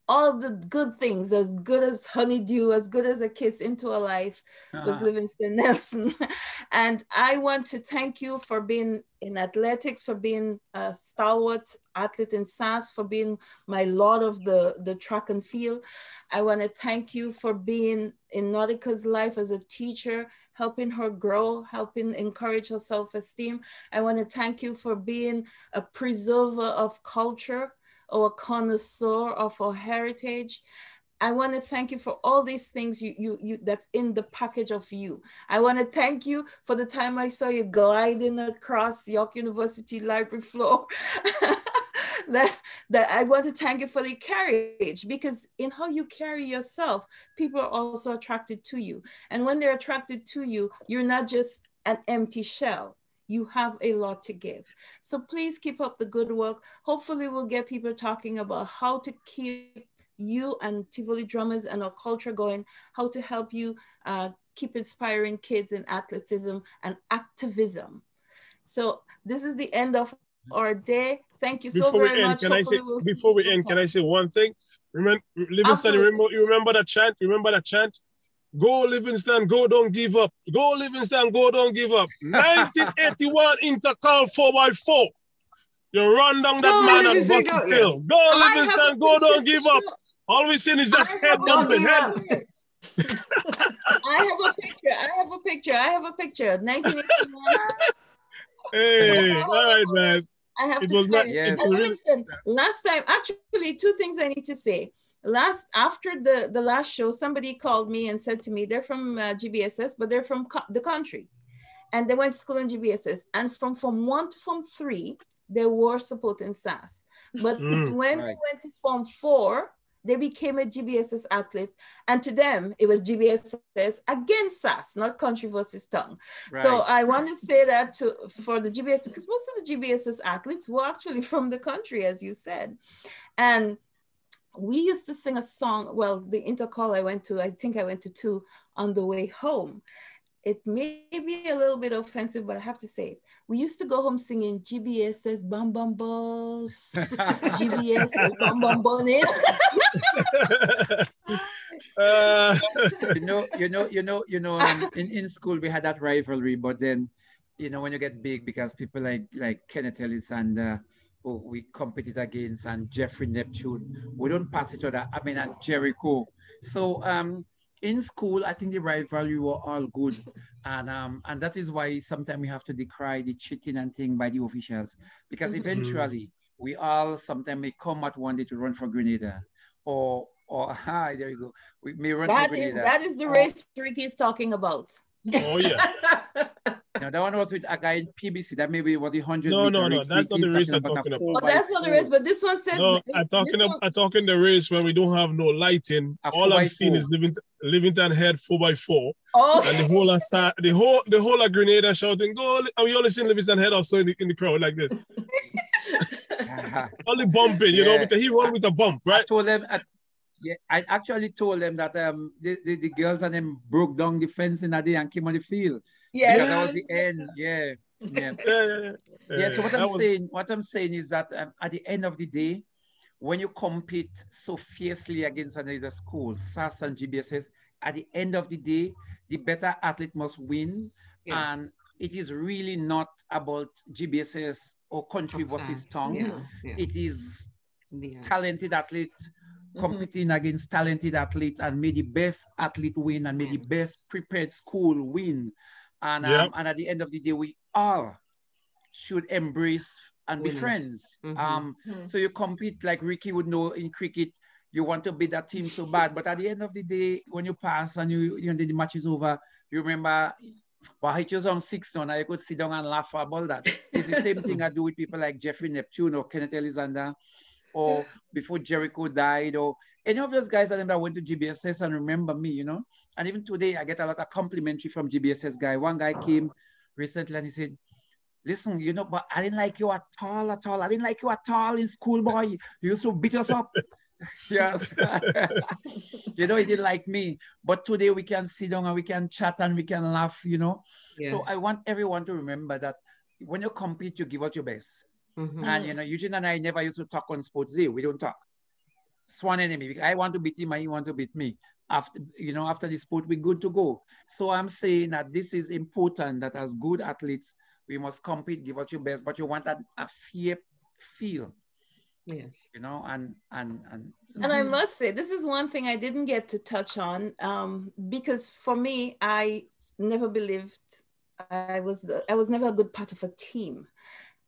all the good things, as good as honeydew, as good as a kiss into a life, was Uh-huh. Livingston Nelson. and I want to thank you for being in athletics, for being a stalwart athlete in SAS, for being my lord of the, the track and field. I want to thank you for being in Nautica's life as a teacher, helping her grow, helping encourage her self-esteem. I want to thank you for being a preserver of culture or a connoisseur of our heritage. I want to thank you for all these things you, you, you that's in the package of you. I want to thank you for the time I saw you gliding across York University library floor. that, that I want to thank you for the carriage because in how you carry yourself, people are also attracted to you. And when they're attracted to you, you're not just an empty shell you have a lot to give. So please keep up the good work. Hopefully, we'll get people talking about how to keep you and Tivoli drummers and our culture going, how to help you uh, keep inspiring kids in athleticism and activism. So this is the end of our day. Thank you so Before we very end, much. can I say we'll before we end, can I say one thing? Remember, Livingston, remember, you remember that chant? Remember that chant? Go Livingston, go don't give up. Go Livingston, go don't give up. 1981 Intercol 4x4. You run down that Go, man and bust go, the tail. Go I Livingston, go don't give up. All we've seen is just I head have dumping. Head. I have a picture. I have a picture. I have a picture. 1981. Hey, all right, man. I have It to was not- Yes. Livingston, last time, actually, two things I need to say. Last after the the last show, somebody called me and said to me, they're from uh, GBSS, but they're from co- the country, and they went to school in GBSS, and from from one to form three, they were supporting SAS, but Mm, when they right. went to form four, they became a GBSS athlete, and to them it was GBSS against SAS, not country versus tongue. So I want to say that to for the GBS because most of the GBSS athletes were actually from the country, as you said, and we used to sing a song. Well, the intercol I went to, I think I went to two on the way home. It may be a little bit offensive, but I have to say it. We used to go home singing GBS says bum bum boss, GBS says bum bum bum. uh. you know, you know, you know, you know. Um, in in school we had that rivalry, but then, you know, when you get big, because people like like Kenneth Ellis and uh, who we competed against and Jeffrey Neptune. We don't pass each other. I mean, and Jericho. So um, in school, I think the rivalry were all good. And um, and that is why sometimes we have to decry the cheating and thing by the officials. Because mm-hmm. eventually we all sometimes may come at one day to run for Grenada. Or or hi, there you go. We may run that for Grenada. Is, that is the race Ricky is talking about. Oh yeah. No, that one was with a guy in PBC. That maybe was the hundred. No, no, no. That's not the race I'm talking about. Oh, that's not the race, but this one says. No, I'm talking. About, I'm talking the race where we don't have no lighting. All I'm seeing is living Livingston head four by four. Oh. And the whole side, the whole the whole of Grenada shouting goal, and we only see Livingston head also in the, in the crowd like this. only bumping, you yeah. know, because he run with a bump, right? I told them. I, yeah, I actually told them that um the, the, the girls and them broke down the fence in a day and came on the field. Yes. Because that was the end. Yeah. Yeah. yeah, yeah, So what I'm was... saying, what I'm saying is that um, at the end of the day, when you compete so fiercely against another school, SAS and GBSS, at the end of the day, the better athlete must win. Yes. And it is really not about GBSS or country versus tongue. Yeah, yeah. It is yeah. talented athlete mm-hmm. competing mm-hmm. against talented athlete and may the best athlete win and may the best prepared school win. And, um, and at the end of the day, we all should embrace and Winners. be friends. Mm-hmm. Um, mm-hmm. So you compete like Ricky would know in cricket, you want to beat that team so bad. But at the end of the day, when you pass and you, you know, the match is over, you remember, well, I chose on six ton, I could sit down and laugh about that. It's the same thing I do with people like Jeffrey Neptune or Kenneth Alexander or before Jericho died, or any of those guys that went to GBSS and remember me, you know. And even today, I get a lot of complimentary from GBSS guy. One guy came recently and he said, listen, you know, but I didn't like you at all, at all. I didn't like you at all in school, boy. You used to beat us up. yes. you know, he didn't like me. But today we can sit down and we can chat and we can laugh, you know. Yes. So I want everyone to remember that when you compete, you give out your best. Mm-hmm. And you know, Eugene and I never used to talk on sports day. We don't talk. Swan enemy. I want to beat him, and he want to beat me. After you know, after the sport, we're good to go. So I'm saying that this is important. That as good athletes, we must compete, give out your best, but you want that a fair feel. Yes. You know, and and and so. and I must say, this is one thing I didn't get to touch on um, because for me, I never believed I was I was never a good part of a team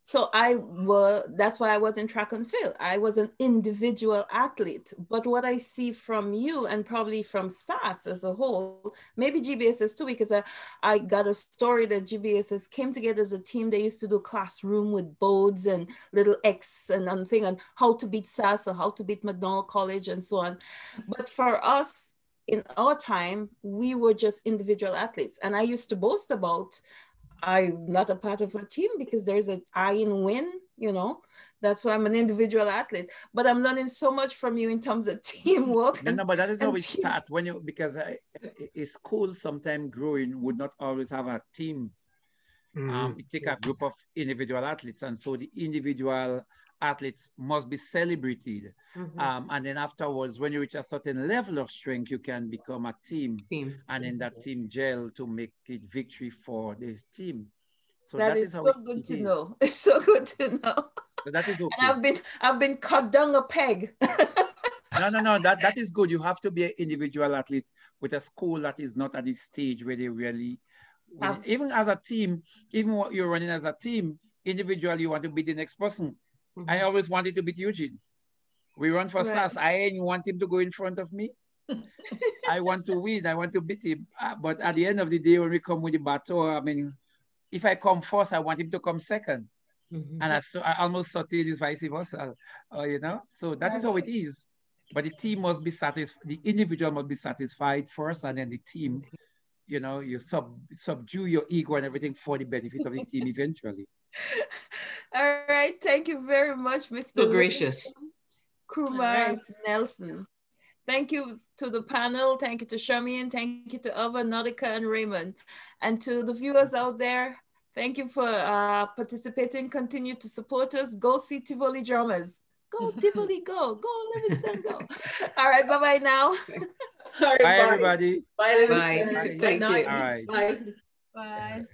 so I was that's why I was in track and field. I was an individual athlete. But what I see from you and probably from SAS as a whole, maybe GBSS too, because I, I got a story that GBSS came together as a team. They used to do classroom with boards and little X and, and thing on how to beat SAS or how to beat MacDonald College and so on. But for us, in our time, we were just individual athletes. And I used to boast about I'm not a part of a team because there's a I in win, you know. That's why I'm an individual athlete. But I'm learning so much from you in terms of teamwork. No, no but that is how we team. start when you because a school sometimes growing would not always have a team. Mm-hmm. Um, it take a group of individual athletes, and so the individual athletes must be celebrated. Mm-hmm. Um, and then afterwards, when you reach a certain level of strength, you can become a team. Team. And in that team gel to make it victory for the team. So that, that is, is so good it to is. know. It's so good to know. So that is okay. And I've been I've been cut down a peg. no, no, no. That that is good. You have to be an individual athlete with a school that is not at this stage where they really, even as a team, even what you're running as a team, individually you want to be the next person. Mm-hmm. I always wanted to beat Eugene. We run for right. SAS. I didn't want him to go in front of me. I want to win. I want to beat him. Uh, but at the end of the day, when we come with the battle, I mean, if I come first, I want him to come 2nd mm-hmm. And I, so I almost thought it is vice versa, uh, you know? So that is how it is. But the team must be satisfied, the individual must be satisfied first, and then the team, you know, you sub subdue your ego and everything for the benefit of the team eventually. All right. Thank you very much, Mr. So gracious. Krumah right. Nelson. Thank you to the panel. Thank you to Shamian. Thank you to Ava, Nautica, and Raymond. And to the viewers out there, thank you for uh, participating. Continue to support us. Go see Tivoli Drummers. Go Tivoli, go. Go Livingston, go. All right, bye-bye now. All right, Bye, everybody. Bye, Bye. Thank you. All right. Bye. Bye.